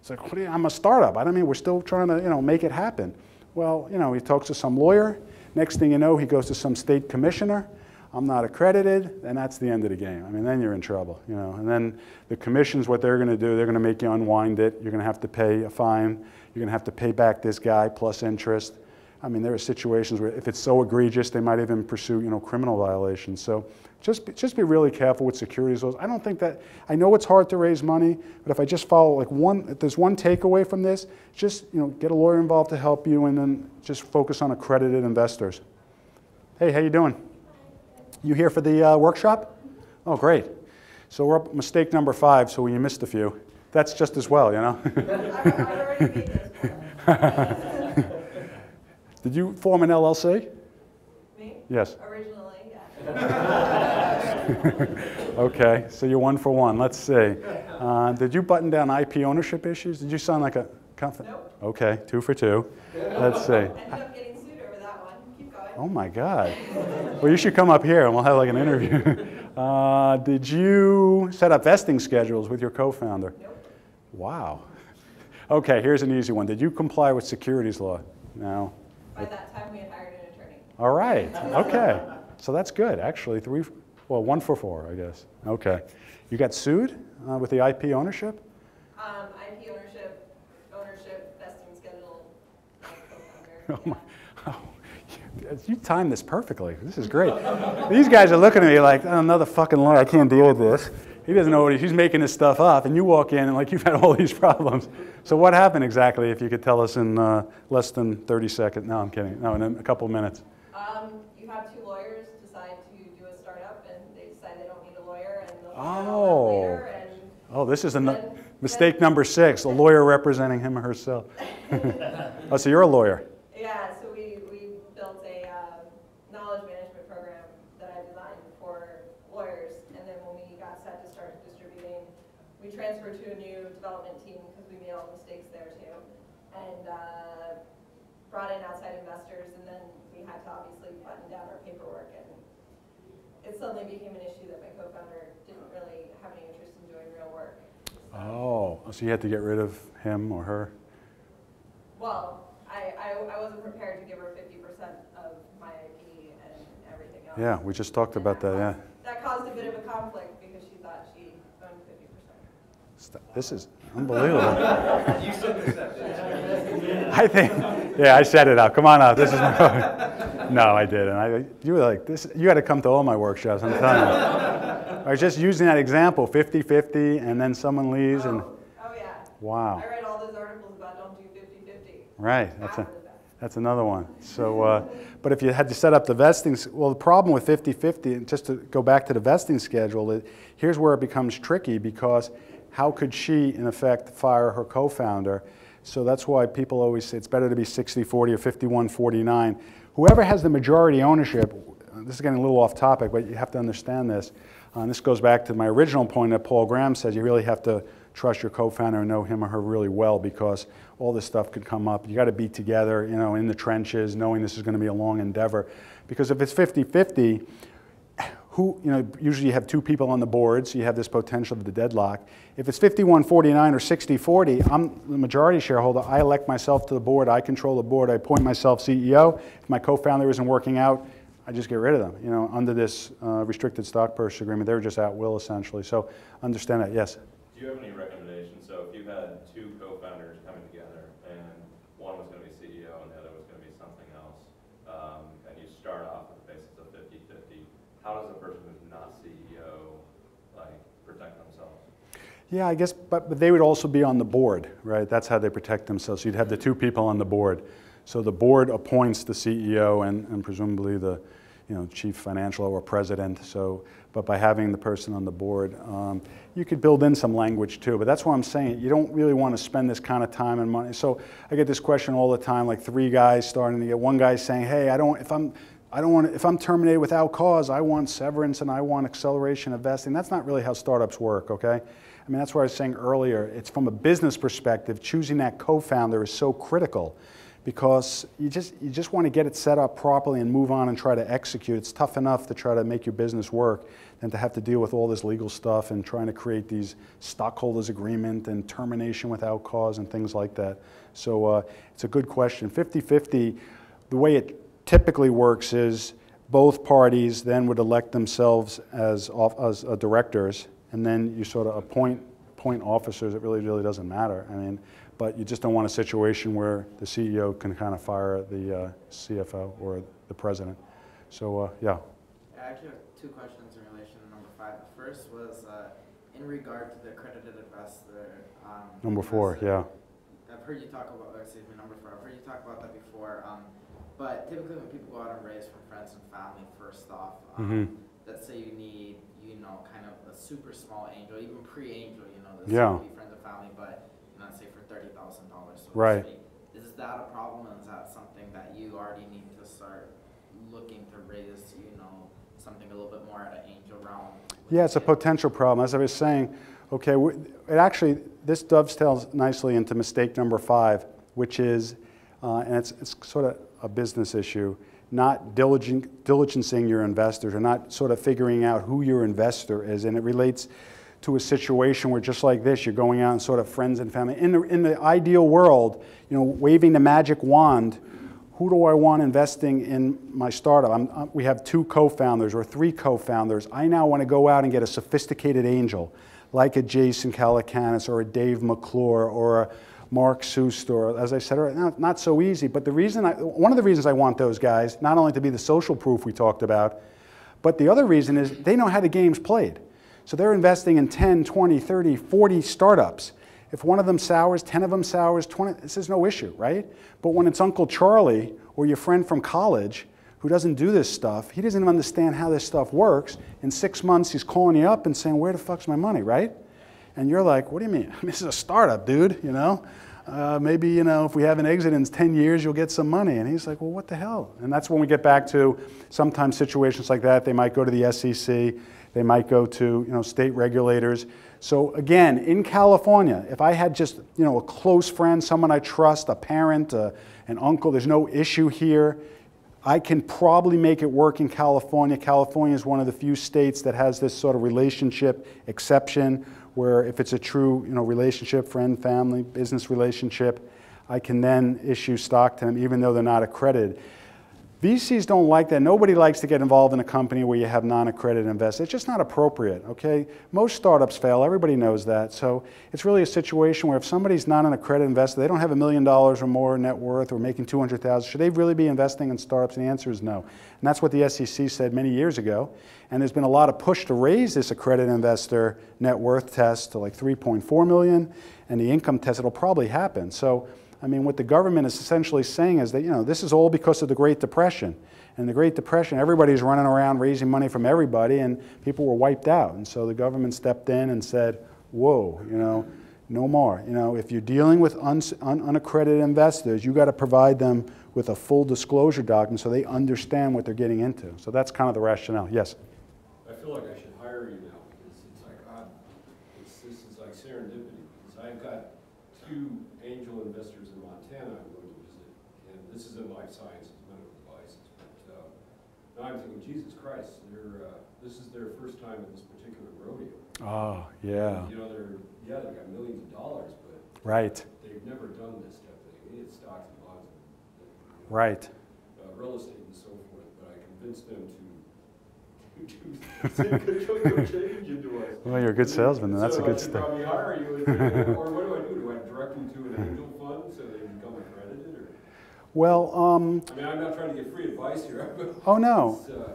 It's like, you, I'm a startup. I don't mean, we're still trying to, you know, make it happen. Well, you know, he talks to some lawyer. Next thing you know, he goes to some state commissioner. I'm not accredited, and that's the end of the game. I mean, then you're in trouble, you know. And then the commission's what they're going to do. They're going to make you unwind it. You're going to have to pay a fine. You're going to have to pay back this guy plus interest. I mean, there are situations where if it's so egregious, they might even pursue, you know, criminal violations. So just be, just be really careful with securities laws. I don't think that, I know it's hard to raise money, but if I just follow like one, if there's one takeaway from this, just, you know, get a lawyer involved to help you and then just focus on accredited investors. Hey, how you doing? You here for the uh, workshop? Oh, great. So we're up mistake number five, so you missed a few. That's just as well, you know? I've already made this one. Did you form an LLC? Me? Yes. Originally, yeah. Okay, so you're one for one. Let's see. Uh, did you button down IP ownership issues? Did you sound like a confident? Nope. Okay, two for two. Let's see. Ended up getting sued over that one. Keep going. Oh my God. Well, you should come up here and we'll have like an interview. Uh, did you set up vesting schedules with your co-founder? Nope. Wow. Okay, here's an easy one. Did you comply with securities law? No. By that time, we had hired an attorney. All right. Okay. So that's good. Actually, three. Well, one for four, I guess. Okay. You got sued uh, with the IP ownership? Um, IP ownership, ownership, vesting schedule, my Oh co-founder. my. Oh, you- you timed this perfectly. This is great. These guys are looking at me like, oh, another fucking lawyer. I can't deal with this. He doesn't know what he, he's making this stuff up, and you walk in and like you've had all these problems. So what happened exactly? If you could tell us in uh, less than 30 seconds. No, I'm kidding. No, in a couple minutes. Um, you have two lawyers decide to do a startup and they decide they don't need a lawyer and they'll figure it all Oh. later and Oh, this is a Then- mistake number six. A lawyer representing him or herself. oh, so you're a lawyer. Yeah, so we, we built a um, knowledge management program that I designed for lawyers. And then when we got set to start distributing, we transferred to a new development team because we made all the mistakes there too. And uh, brought in outside investors and then we had to obviously button down our paperwork. And it suddenly became an issue that my co-founder didn't really have any interest in doing real work. So- Oh, so you had to get rid of him or her? Well, I, I, I wasn't prepared to give her fifty percent of my IP and everything else. Yeah, we just talked about that, yeah. That caused a bit of a conflict because she thought she owned fifty percent. This is unbelievable. You still accept it. I think, yeah, I set it up. Come on up. This is my, no, I didn't. I, you were like, this, you got to come to all my workshops, I'm telling you. I was just using that example 50 50, and then someone leaves, and Oh, oh, yeah. wow. I read all those articles about don't do 50-50. Right. That's, a, After the fact. that's another one. So, uh, but if you had to set up the vesting, well, the problem with 50 50, and just to go back to the vesting schedule, it, here's where it becomes tricky because how could she, in effect, fire her co founder? So that's why people always say it's better to be 60 40 or 51 49. Whoever has the majority ownership, this is getting a little off topic, but you have to understand this. Uh, and this goes back to my original point that Paul Graham says you really have to trust your co-founder and know him or her really well because all this stuff could come up. You got to be together, you know, in the trenches, knowing this is going to be a long endeavor. Because if it's 50-50, who, you know, usually you have two people on the board, so you have this potential of the deadlock. If it's 51-49 or 60-40, I'm the majority shareholder. I elect myself to the board. I control the board. I appoint myself CEO. If my co-founder isn't working out, I just get rid of them. You know, under this uh, restricted stock purchase agreement, they're just at will essentially. So understand that. Yes. Do you have any recommendations? So if you had two co-founders coming together and one was going to be CEO and the other was going to be something else, um, and you start off with the basis of 50-50, how does a person who's not CEO like protect themselves? Yeah, I guess, but, but they would also be on the board, right? That's how they protect themselves. You'd have the two people on the board. So the board appoints the CEO and, and presumably the, you know, chief financial or president. So, but by having the person on the board, um, you could build in some language too. But that's what I'm saying. You don't really want to spend this kind of time and money. So I get this question all the time, like three guys starting to get one guy saying, "Hey, I don't. If I'm I don't want, if I'm terminated without cause, I want severance and I want acceleration of vesting. That's not really how startups work, okay? I mean, that's what I was saying earlier. It's from a business perspective, choosing that co-founder is so critical because you just, you just want to get it set up properly and move on and try to execute. It's tough enough to try to make your business work than to have to deal with all this legal stuff and trying to create these stockholders agreement and termination without cause and things like that. So uh, it's a good question. 50-50, the way it typically works is both parties then would elect themselves as, off, as uh, directors, and then you sort of appoint, appoint officers. It really, really doesn't matter. I mean, but you just don't want a situation where the CEO can kind of fire the uh, CFO or the president. So, uh, yeah. I actually have two questions in relation to number five. The first was uh, in regard to the accredited investor. Um, Number four, investor. yeah. I've heard you talk about, excuse me, number four. I've heard you talk about that before. Um, but typically, when people go out and raise from friends and family, first off, um, Mhm. let's say you need, you know, kind of a super small angel, even pre-angel, you know, this Yeah. be friends and family, but let's say for thirty thousand dollars. So Right. Is that a problem? Is that something that you already need to start looking to raise, you know, something a little bit more at an angel realm? Yeah, it's a potential problem. As I was saying, okay, it actually, this dovetails nicely into mistake number five, which is, uh, and it's, it's sort of a business issue, not diligent, diligencing your investors or not sort of figuring out who your investor is. And it relates to a situation where just like this, you're going out and sort of friends and family. In the, in the ideal world, you know, waving the magic wand, who do I want investing in my startup? I'm, we have two co-founders or three co-founders. I now want to go out and get a sophisticated angel, like a Jason Calacanis or a Dave McClure or a Mark Suster or, as I said, not, not so easy. But the reason, I, one of the reasons I want those guys, not only to be the social proof we talked about, but the other reason is they know how the game's played. So they're investing in 10, 20, 30, 40 startups. If one of them sours, 10 of them sours, 20, this is no issue, right? But when it's Uncle Charlie or your friend from college who doesn't do this stuff, he doesn't even understand how this stuff works. In six months, he's calling you up and saying, Where the fuck's my money, right? And you're like, What do you mean? this is a startup, dude, you know? Uh, maybe, you know, if we have an exit in 10 years, you'll get some money. And he's like, well, what the hell? And that's when we get back to sometimes situations like that. They might go to the SEC, they might go to, you know, state regulators. So again, in California, if I had just, you know, a close friend, someone I trust, a parent, uh, an uncle, there's no issue here. I can probably make it work in California. California is one of the few states that has this sort of relationship exception where if it's a true you know, relationship, friend, family, business relationship, I can then issue stock to them even though they're not accredited. VCs don't like that. Nobody likes to get involved in a company where you have non-accredited investors. It's just not appropriate, okay? Most startups fail. Everybody knows that. So it's really a situation where if somebody's not an accredited investor, they don't have a million dollars or more net worth or making 200,000, should they really be investing in startups? And the answer is no. And that's what the SEC said many years ago. And there's been a lot of push to raise this accredited investor net worth test to like 3.4 million, and the income test, it'll probably happen. So I mean, what the government is essentially saying is that, you know, this is all because of the Great Depression. And the Great Depression, everybody's running around raising money from everybody, and people were wiped out. And so the government stepped in and said, whoa, you know, no more. You know, if you're dealing with un un unaccredited investors, you got to provide them with a full disclosure document so they understand what they're getting into. So that's kind of the rationale. Yes? I feel like I should hire you now, because it's like, God, it's, this is like serendipity, because I've got two angel investors in Montana I'm going to visit, and this is in life sciences, medical devices, but, uh, now I'm thinking, Jesus Christ, they're, uh, this is their first time at this particular rodeo. Oh, yeah. You know, they're, yeah, they've got millions of dollars, but Right, they've never done this type of thing, it's stocks and bonds, and, and, you know, right. uh, real estate and so forth, but I convinced them to, to, to take a change into us. Well, you're a good salesman, then that's a So I good step. probably hire you, a- or what do I do? Do I direct them to an angel fund so they become accredited? Well, um, I mean, I'm not trying to give free advice here, but. oh no. uh,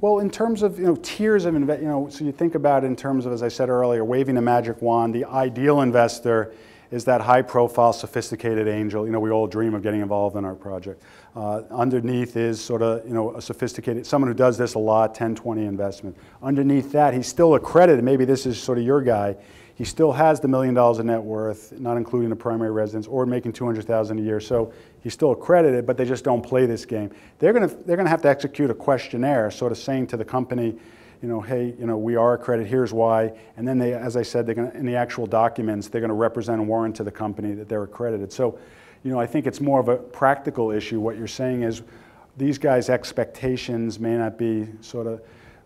Well, in terms of you know tiers of invest, you know, so you think about it in terms of, as I said earlier, waving a magic wand. The ideal investor is that high-profile, sophisticated angel. You know, we all dream of getting involved in our project. Uh, underneath is sort of you know a sophisticated someone who does this a lot, 10, 20 investment. Underneath that, he's still accredited. Maybe this is sort of your guy. He still has the million dollars of net worth, not including the primary residence, or making 200,000 a year. So he's still accredited, but they just don't play this game. They're going to they're going to have to execute a questionnaire, sort of saying to the company, you know, hey, you know, we are accredited. Here's why. And then they, as I said, they're going to, in the actual documents, they're going to represent and warrant to the company that they're accredited. So, you know, I think it's more of a practical issue. What you're saying is, these guys' expectations may not be sort of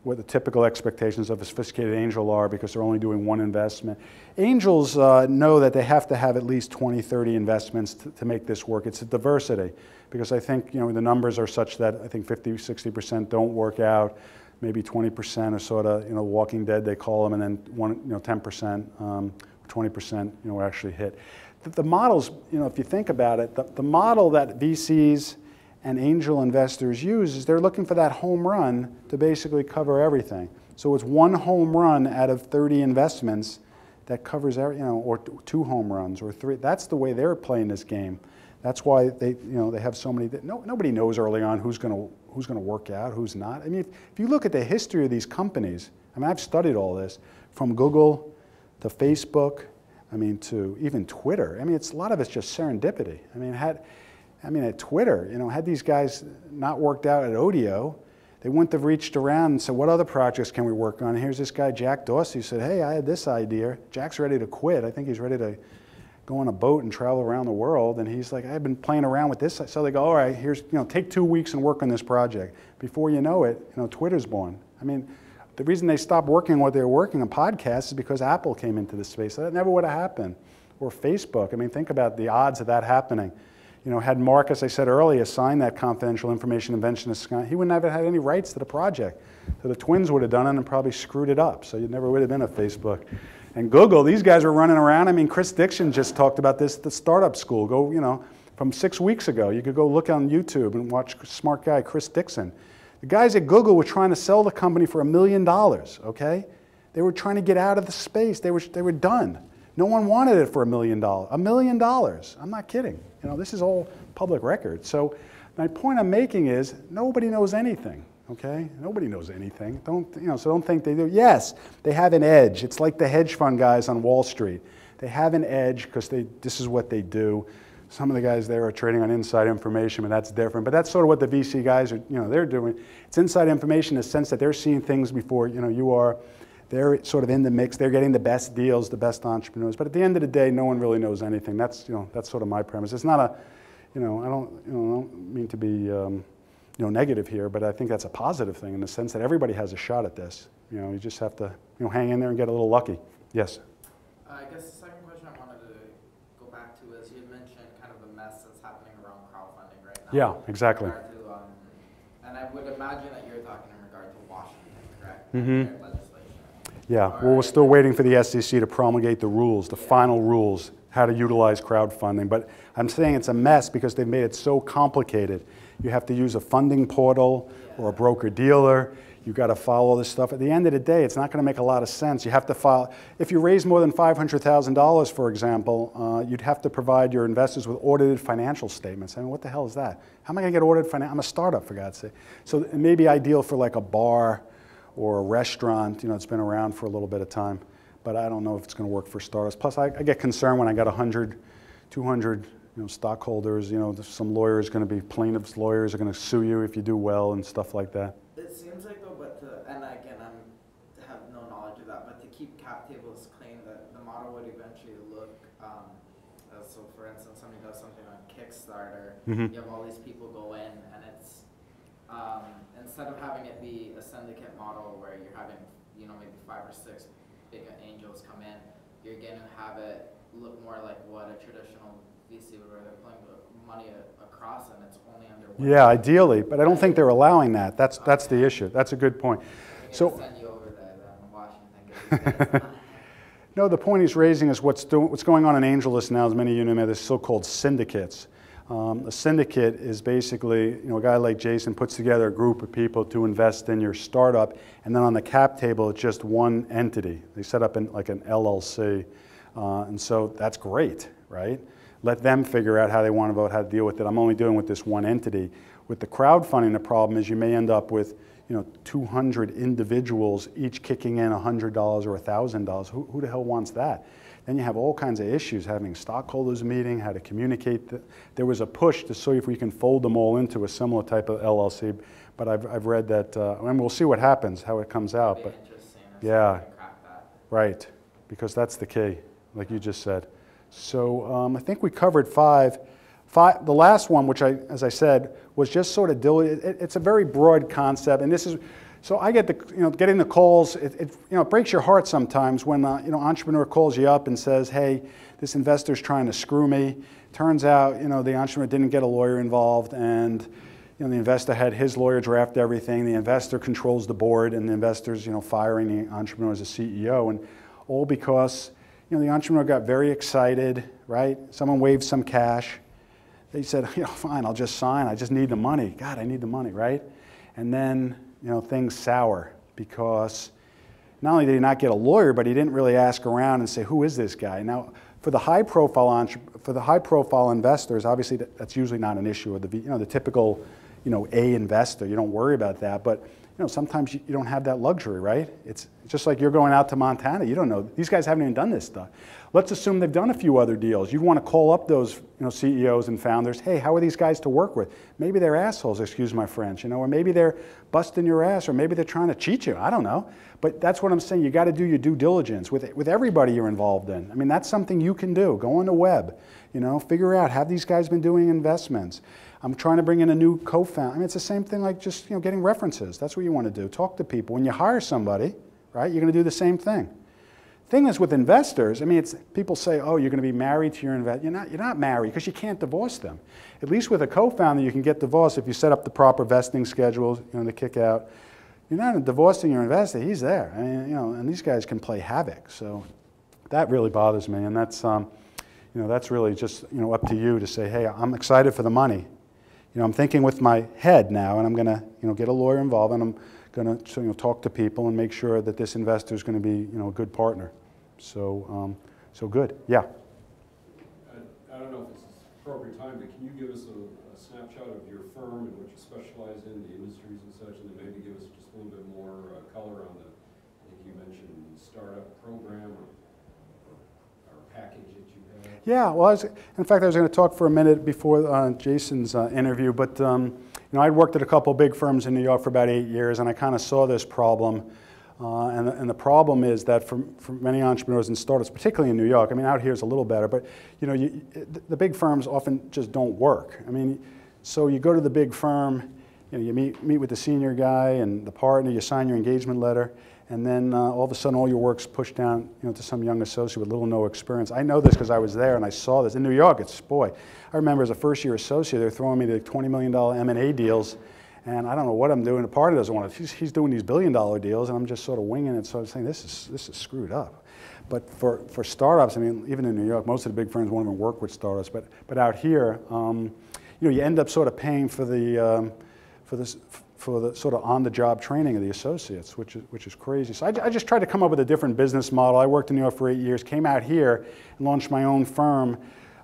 what the typical expectations of a sophisticated angel are because they're only doing one investment. Angels uh, know that they have to have at least 20, 30 investments to, to make this work. It's a diversity because I think you know the numbers are such that I think 50, 60% don't work out. Maybe 20% are sort of you know Walking Dead they call them, and then one you know 10%, um, 20% you know actually hit. The, the models you know if you think about it, the, the model that VCs and angel investors use is they're looking for that home run to basically cover everything. So it's one home run out of 30 investments that covers every, you know, or two home runs or three. That's the way they're playing this game. That's why they, you know, they have so many. No, nobody knows early on who's going to who's going to work out, who's not. I mean, if, if you look at the history of these companies, I mean, I've studied all this from Google to Facebook, I mean, to even Twitter. I mean, it's a lot of it's just serendipity. I mean, had I mean, at Twitter, you know, had these guys not worked out at Odeo, they wouldn't have reached around and said, what other projects can we work on? And here's this guy, Jack Dorsey, said, hey, I had this idea. Jack's ready to quit. I think he's ready to go on a boat and travel around the world. And he's like, I've been playing around with this. So they go, all right, here's, you know, take two weeks and work on this project. Before you know it, you know, Twitter's born. I mean, the reason they stopped working what they were working on podcasts is because Apple came into the space. That never would have happened. Or Facebook. I mean, think about the odds of that happening. You know, had Mark, as I said earlier, signed that confidential information invention, he wouldn't have had any rights to the project. So the twins would have done it and probably screwed it up. So you never would have been a Facebook. And Google, these guys were running around. I mean, Chris Dixon just talked about this at the startup school. Go, you know, from six weeks ago. You could go look on YouTube and watch smart guy Chris Dixon. The guys at Google were trying to sell the company for a million dollars, okay? They were trying to get out of the space. They were, they were done. No one wanted it for a million dollars. A million dollars. I'm not kidding. You know, this is all public record. So my point I'm making is nobody knows anything. Okay? Nobody knows anything. Don't you know? So don't think they do. Yes, they have an edge. It's like the hedge fund guys on Wall Street. They have an edge because they this is what they do. Some of the guys there are trading on inside information, but that's different. But that's sort of what the VC guys are, you know, they're doing. It's inside information in the sense that they're seeing things before, you know, you are. They're sort of in the mix. They're getting the best deals, the best entrepreneurs. But at the end of the day, no one really knows anything. That's, you know, that's sort of my premise. It's not a, you know, I don't, you know, I don't mean to be, um, you know, negative here, but I think that's a positive thing in the sense that everybody has a shot at this. You know, you just have to, you know, hang in there and get a little lucky. Yes. Uh, I guess the second question I wanted to go back to is you had mentioned kind of the mess that's happening around crowdfunding right now. Yeah, exactly. To, um, and I would imagine that you're talking in regard to Washington, correct? Mhm. Yeah, well, we're still waiting for the SEC to promulgate the rules, the final rules, how to utilize crowdfunding. But I'm saying it's a mess because they've made it so complicated. You have to use a funding portal or a broker dealer. You've got to follow this stuff. At the end of the day, it's not going to make a lot of sense. You have to file, if you raise more than $500,000, for example, uh, you'd have to provide your investors with audited financial statements. I mean, what the hell is that? How am I going to get audited? Finan- I'm a startup, for God's sake. So it may be ideal for like a bar or a restaurant, you know, it's been around for a little bit of time, but I don't know if it's going to work for startups. Plus, I, I get concerned when I got 100, 200, you know, stockholders, you know, some lawyers going to be plaintiffs' lawyers are going to sue you if you do well and stuff like that. It seems like though, but to, and again, I'm, have no knowledge of that, but to keep cap tables clean, that the model would eventually look, um, so for instance, somebody does something on Kickstarter, Mhm. you have all these people go in and it's, um, instead of having it be a syndicate model where you're having, you know, maybe five or six big angels come in, you're gonna have it look more like what a traditional VC would, where they're pulling the money across and it's only under one. Yeah, ideally, but I don't think they're allowing that. That's, that's the issue. That's a good point. So- send you over there then, Washington. get these guys. No, the point he's raising is what's, do, what's going on in AngelList now, as many of you know, there's so-called syndicates. Um, a syndicate is basically, you know, a guy like Jason puts together a group of people to invest in your startup, and then on the cap table, it's just one entity. They set up an, like an LLC, uh, and so that's great, right? Let them figure out how they want to vote, how to deal with it. I'm only dealing with this one entity. With the crowdfunding, the problem is you may end up with, you know, 200 individuals each kicking in $100 or $1,000. Who, who the hell wants that? Then you have all kinds of issues, having stockholders meeting, how to communicate. The, there was a push to see if we can fold them all into a similar type of LLC, but I've, I've read that, uh, and we'll see what happens, how it comes out. But yeah. somebody can crack that. Right, because that's the key, like you just said. So um, I think we covered five. five. The last one, which I, as I said, was just sort of it, it's a very broad concept, and this is. So I get the, you know, getting the calls. It, it you know, it breaks your heart sometimes when uh, you know, entrepreneur calls you up and says, "Hey, this investor's trying to screw me." Turns out, you know, the entrepreneur didn't get a lawyer involved, and you know, the investor had his lawyer draft everything. The investor controls the board, and the investor's, you know, firing the entrepreneur as a CEO, and all because, you know, the entrepreneur got very excited, right? Someone waved some cash. They said, you know, fine, I'll just sign. I just need the money. God, I need the money, right? And then, you know, things sour because not only did he not get a lawyer, but he didn't really ask around and say, who is this guy? Now, for the high profile for the high profile investors, obviously that's usually not an issue with the you know the typical you know A investor. You don't worry about that, but you know sometimes you, you don't have that luxury, right? It's just like you're going out to Montana. You don't know these guys haven't even done this stuff. Let's assume they've done a few other deals. You want to call up those you know CEOs and founders. Hey, how are these guys to work with? Maybe they're assholes, excuse my French, you know, or maybe they're busting your ass, or maybe they're trying to cheat you. I don't know. But that's what I'm saying. You got to do your due diligence with, with everybody you're involved in. I mean, that's something you can do. Go on the web, you know, figure out have these guys been doing investments. I'm trying to bring in a new co-founder. I mean, it's the same thing like just you know getting references. That's what you want to do. Talk to people. When you hire somebody, right, you're going to do the same thing. Thing is with investors, I mean, it's, people say, oh, you're going to be married to your investor. You're not, you're not married because you can't divorce them. At least with a co-founder, you can get divorced if you set up the proper vesting schedules, you know, the kick out. You're not divorcing your investor, he's there. I mean, you know, and these guys can play havoc. So that really bothers me. And that's, um, you know, that's really just, you know, up to you to say, hey, I'm excited for the money. you know, I'm thinking with my head now, and I'm going to, you know, get a lawyer involved, and I'm going to, you know, talk to people and make sure that this investor is going to be, you know, a good partner. So, um, so good. Yeah. I I don't know if it's appropriate time, but can you give us a a snapshot of your firm and what you specialize in, the industries and such, and then maybe give us just a little bit more uh, color on the, I think you mentioned startup program or, or- or package that you have? Yeah, well, I was, in fact, I was going to talk for a minute before uh, Jason's uh, interview, but um, know, I'd worked at a couple big firms in New York for about eight years, and I kind of saw this problem. Uh, and, the, and the problem is that for, for many entrepreneurs and startups, particularly in New York, I mean, out here is a little better, but you know, you, the- the big firms often just don't work. I mean, so you go to the big firm, you know, you meet, meet with the senior guy and the partner, you sign your engagement letter, and then uh, all of a sudden all your work's pushed down you know, to some young associate with little no experience. I know this because I was there and I saw this. In New York, it's, boy, I remember as a first year associate, they're throwing me the $20 million M&A deals, and I don't know what I'm doing. The partner doesn't want it. He's, he's doing these billion dollar deals, and I'm just sort of winging it. So I'm saying, this is, this is screwed up. But for, for startups, I mean, even in New York, most of the big firms won't even work with startups. But, but out here, um, you know, you end up sort of paying for the, um, for this, for the sort of on-the-job training of the associates, which is, which is crazy. So I, I just tried to come up with a different business model. I worked in New York for eight years, came out here and launched my own firm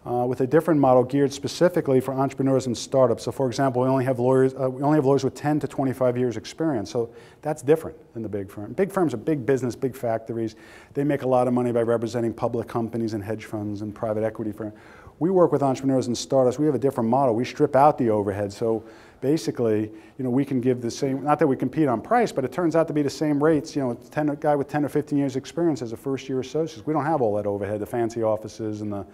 uh, with a different model geared specifically for entrepreneurs and startups. So, for example, we only have lawyers. Uh, we only have lawyers with 10 to 25 years experience. So that's different than the big firm. Big firms are big business, big factories. They make a lot of money by representing public companies and hedge funds and private equity firms. We work with entrepreneurs and startups. We have a different model. We strip out the overhead. So basically, you know, we can give the same, not that we compete on price, but it turns out to be the same rates, you know, 10, a guy with 10 or 15 years experience as a first year associate. We don't have all that overhead, the fancy offices and the,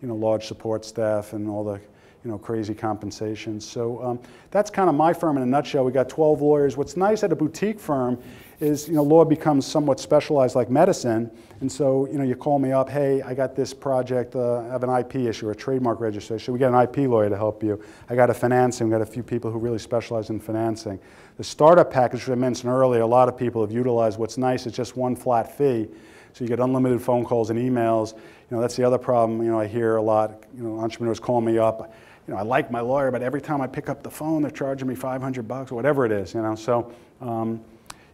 you know, large support staff and all the, you know, crazy compensation. So um, that's kind of my firm in a nutshell. We got 12 lawyers. What's nice at a boutique firm is, you know, law becomes somewhat specialized like medicine. And so, you know, you call me up, hey, I got this project, uh, I have an IP issue or a trademark registration. We got an IP lawyer to help you. I got a financing, we got a few people who really specialize in financing. The startup package, which I mentioned earlier, a lot of people have utilized. What's nice is just one flat fee. So you get unlimited phone calls and emails. You know, that's the other problem, you know, I hear a lot, you know, entrepreneurs call me up. You know, I like my lawyer, but every time I pick up the phone, they're charging me 500 bucks or whatever it is, you know. So, um,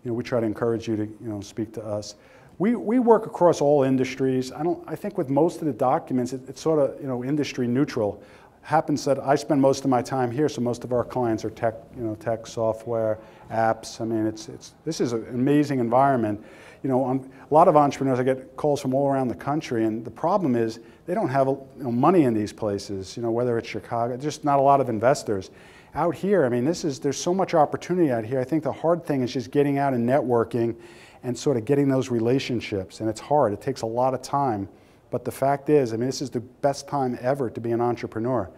you know, we try to encourage you to, you know, speak to us. We, we work across all industries. I don't, I think with most of the documents, it, it's sort of, you know, industry neutral. Happens that I spend most of my time here, so most of our clients are tech, you know, tech, software, apps. I mean, it's, it's, this is an amazing environment. You know, a lot of entrepreneurs, I get calls from all around the country, and the problem is they don't have you know, money in these places, you know, whether it's Chicago, just not a lot of investors out here, I mean, this is, there's so much opportunity out here. I think the hard thing is just getting out and networking and sort of getting those relationships. And it's hard, it takes a lot of time. But the fact is, I mean, this is the best time ever to be an entrepreneur.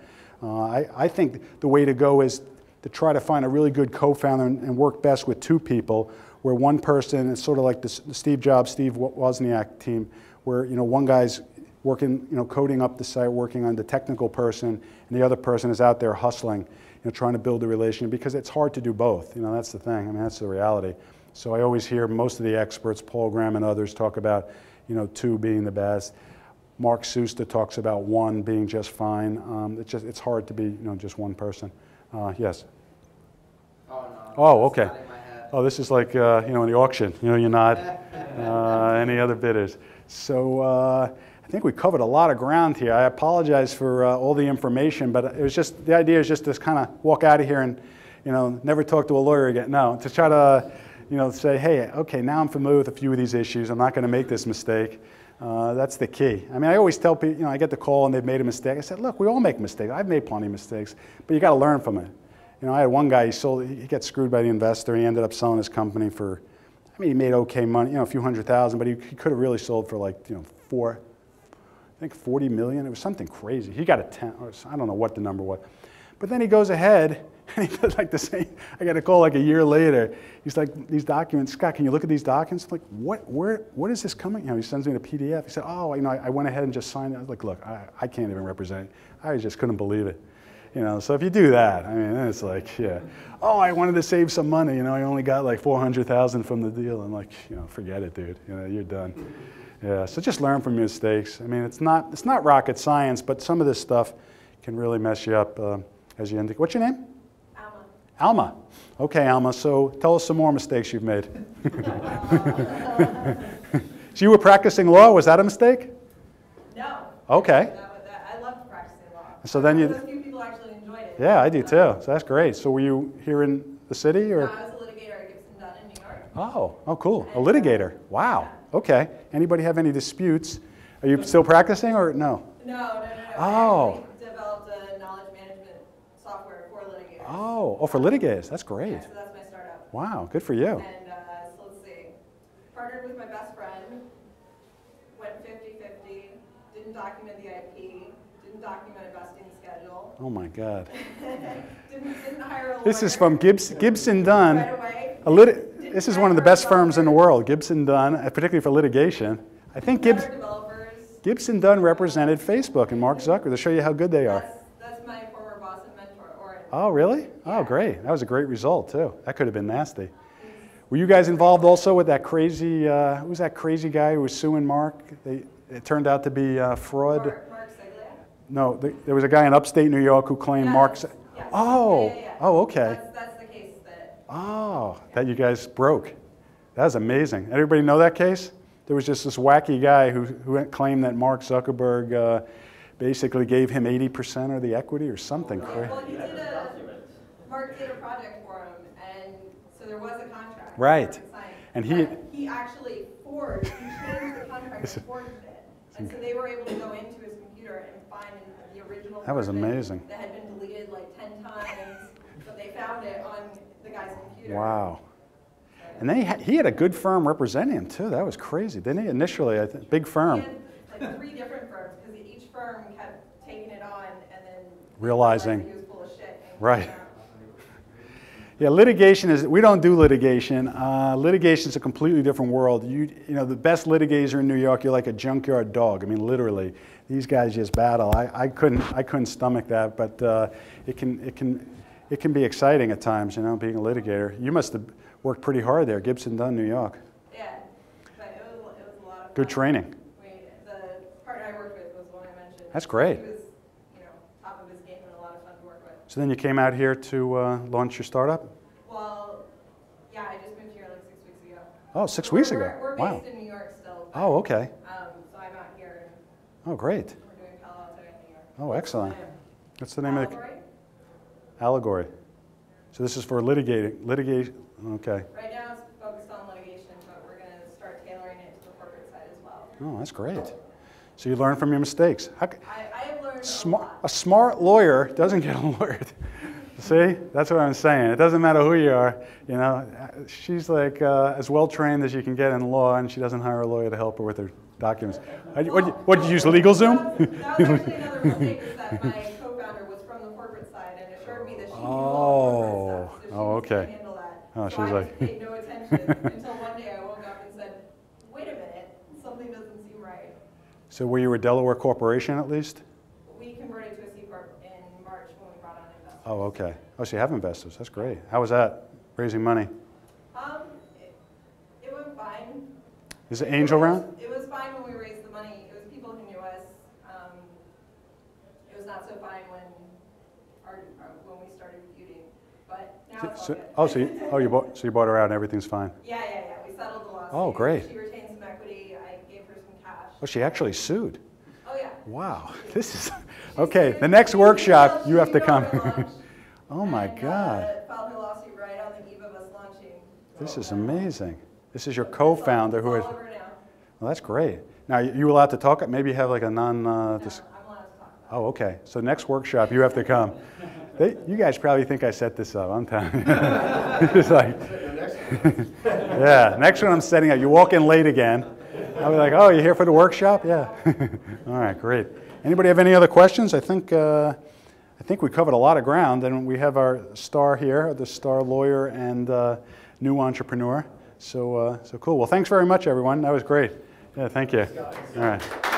Uh, I, I think the way to go is to try to find a really good co founder and, and work best with two people, where one person is sort of like the, Steve Jobs, Steve Wozniak team, where you know, one guy's working, you know, coding up the site, working on the technical person, and the other person is out there hustling know, trying to build a relationship because it's hard to do both. You know, that's the thing. I mean, that's the reality. So I always hear most of the experts, Paul Graham and others, talk about, you know, two being the best. Mark Suster talks about one being just fine. Um, it's just it's hard to be, you know, just one person. Uh, yes. Oh, no. Oh, okay. not in my head. Oh, this is like, uh, you know, in the auction. You know, you're not uh, any other bidders. So uh, I think we covered a lot of ground here. I apologize for uh, all the information, but it was just the idea is just to kind of walk out of here and, you know, never talk to a lawyer again. No, to try to, you know, say, hey, okay, now I'm familiar with a few of these issues. I'm not going to make this mistake. Uh, that's the key. I mean, I always tell people, you know, I get the call and they've made a mistake. I said, look, we all make mistakes. I've made plenty of mistakes, but you got to learn from it. You know, I had one guy, he sold, he got screwed by the investor. He ended up selling his company for, I mean, he made okay money, you know, a few hundred thousand, but he, he could have really sold for like, you know, four, I think 40 million. It was something crazy. He got a 10, or I don't know what the number was. But then he goes ahead and he does like the same. I got a call like a year later. He's like, these documents, Scott, can you look at these documents? I'm like, what, where, what is this coming? You know, he sends me the PDF. He said, oh, you know, I, I went ahead and just signed it. I was like, look, I, I can't even represent. I just couldn't believe it. You know, so if you do that, I mean, it's like, yeah. Oh, I wanted to save some money. You know, I only got like 400,000 from the deal. I'm like, you know, forget it, dude. You know, you're done. Yeah, so just learn from your mistakes. I mean, it's not, it's not rocket science, but some of this stuff can really mess you up. Uh, as you indicate. What's your name? Alma. Alma. Okay, Alma. So tell us some more mistakes you've made. so you were practicing law. Was that a mistake? No. Okay. That was, that, I loved practicing law. So then you- Those few people actually enjoyed it. Yeah, I do too. So that's great. So were you here in the city No, or? I was a litigator at Gibson Dunn in New York. Oh, oh, cool. A litigator. Wow. Okay. Anybody have any disputes? Are you still practicing or no? No, no, no, no. Oh. Developed a knowledge management software for litigators. Oh, oh, for litigators. That's great. Yeah, so that's my startup. Wow, good for you. And uh, so let's see, partnered with my best friend, went 50-50, didn't document the IP, didn't document a vesting schedule, Oh my God. didn't, didn't hire a lawyer. This is from Gibbs, Gibson Dunn. Right away. A lit- this is one of the best firms in the world, Gibson Dunn, uh, particularly for litigation. I think Gibbs, Gibson Dunn represented Facebook and Mark Zucker to show you how good they are. That's, that's my former boss and mentor, Orin. Oh, really? Oh, great. That was a great result, too. That could have been nasty. Were you guys involved also with that crazy, uh, who was that crazy guy who was suing Mark? They, it turned out to be uh, fraud. Mark, Mark. No, th- there was a guy in upstate New York who claimed Yes, Mark. Se- yes. Oh, Yeah, yeah, yeah. oh, okay. That's, that's the case that, Oh, that you guys broke. That was amazing. Everybody know that case? There was just this wacky guy who, who claimed that Mark Zuckerberg uh, basically gave him 80% of the equity or something. well, he did a. Mark did a project for him, and so there was a contract. Right. And he- he actually forged, he changed the contract and forged it. And so they were able to go into his computer and find the original. That was amazing. That had been deleted like ten times, but they found it on the guy's computer. Wow. And they had, he had a good firm representing him, too. That was crazy. Didn't he? Initially, I think, big He firm. had like three different firms, because each firm kept taking it on and then. Realizing. He was full of shit. Right. Yeah, litigation is, we don't do litigation. Uh, litigation is a completely different world. You, you know, the best litigator in New York, you're like a junkyard dog. I mean, literally. These guys just battle. I, I, couldn't, I couldn't stomach that, but uh, it, can, it, can, it can be exciting at times, you know, being a litigator. You must have worked pretty hard there, Gibson Dunn, New York. Yeah, but it was, it was a lot of fun. Good training. We, the partner I worked with was the one I mentioned. That's great. He was, you know, top of his game and a lot of fun to work with. So then you came out here to uh, launch your startup? Well, yeah, I just moved here like six weeks ago. Oh, six We're- weeks ago. We're, we're Wow. based in New York still. but, Oh, okay. Um, so I'm out here Oh, great. we're doing Palo Alto and New York. Oh, excellent. What's the name of the Allegory? So this is for litigating, litigation, okay. Right now it's focused on litigation, but we're gonna start tailoring it to the corporate side as well. Oh, that's great. So you learn from your mistakes. How, I, I have learned a smart, lot. a smart lawyer doesn't get a lawyer. See, that's what I'm saying. It doesn't matter who you are. You know, she's like uh, as well trained as you can get in law, and she doesn't hire a lawyer to help her with her documents. What did you, what, did you use LegalZoom? That was, that was actually another mistake, is that my co-founder was from the corporate side and assured me that she knew all the corporate stuff. So Oh, okay. gonna handle that. Oh, So she's I like- paid no attention until one day I woke up and said, wait a minute, something doesn't seem right. so were you a Delaware corporation at least? We converted to a C corp in March when we brought on investors. Oh, okay. Oh, so you have investors. That's great. How was that, raising money? Um, it, it went fine. Is it angel was- round? It was fine when we raised the money. It was people who knew us. Um, it was not so fine when our, our when we started feuding, but now it's all So- Oh, so you, oh, you bought, so you bought her out and everything's fine? Yeah, yeah, yeah. We settled the lawsuit. Oh, great. She retained some equity. I gave her some cash. Oh, she actually sued? Oh, yeah. Wow, this is, okay, the next workshop, you have to come. Oh, my And, God. Uh, filed her lawsuit right on the eve of us launching. This is amazing. This is your co-founder who is, it's had, all over now. well, that's great. Now, you allowed to talk, maybe you have like a non. Uh, no, I'm allowed to talk. About oh, okay. So next workshop, you have to come. They, you guys probably think I set this up, I'm telling you. It's like, yeah, next one I'm setting up, you walk in late again. I'll be like, oh, you're here for the workshop? Yeah. All right, great. Anybody have any other questions? I think, uh, I think we covered a lot of ground, and we have our star here, the star lawyer and uh, new entrepreneur. So, uh, so cool. Well, thanks very much, everyone. That was great. Yeah, thank you. All right.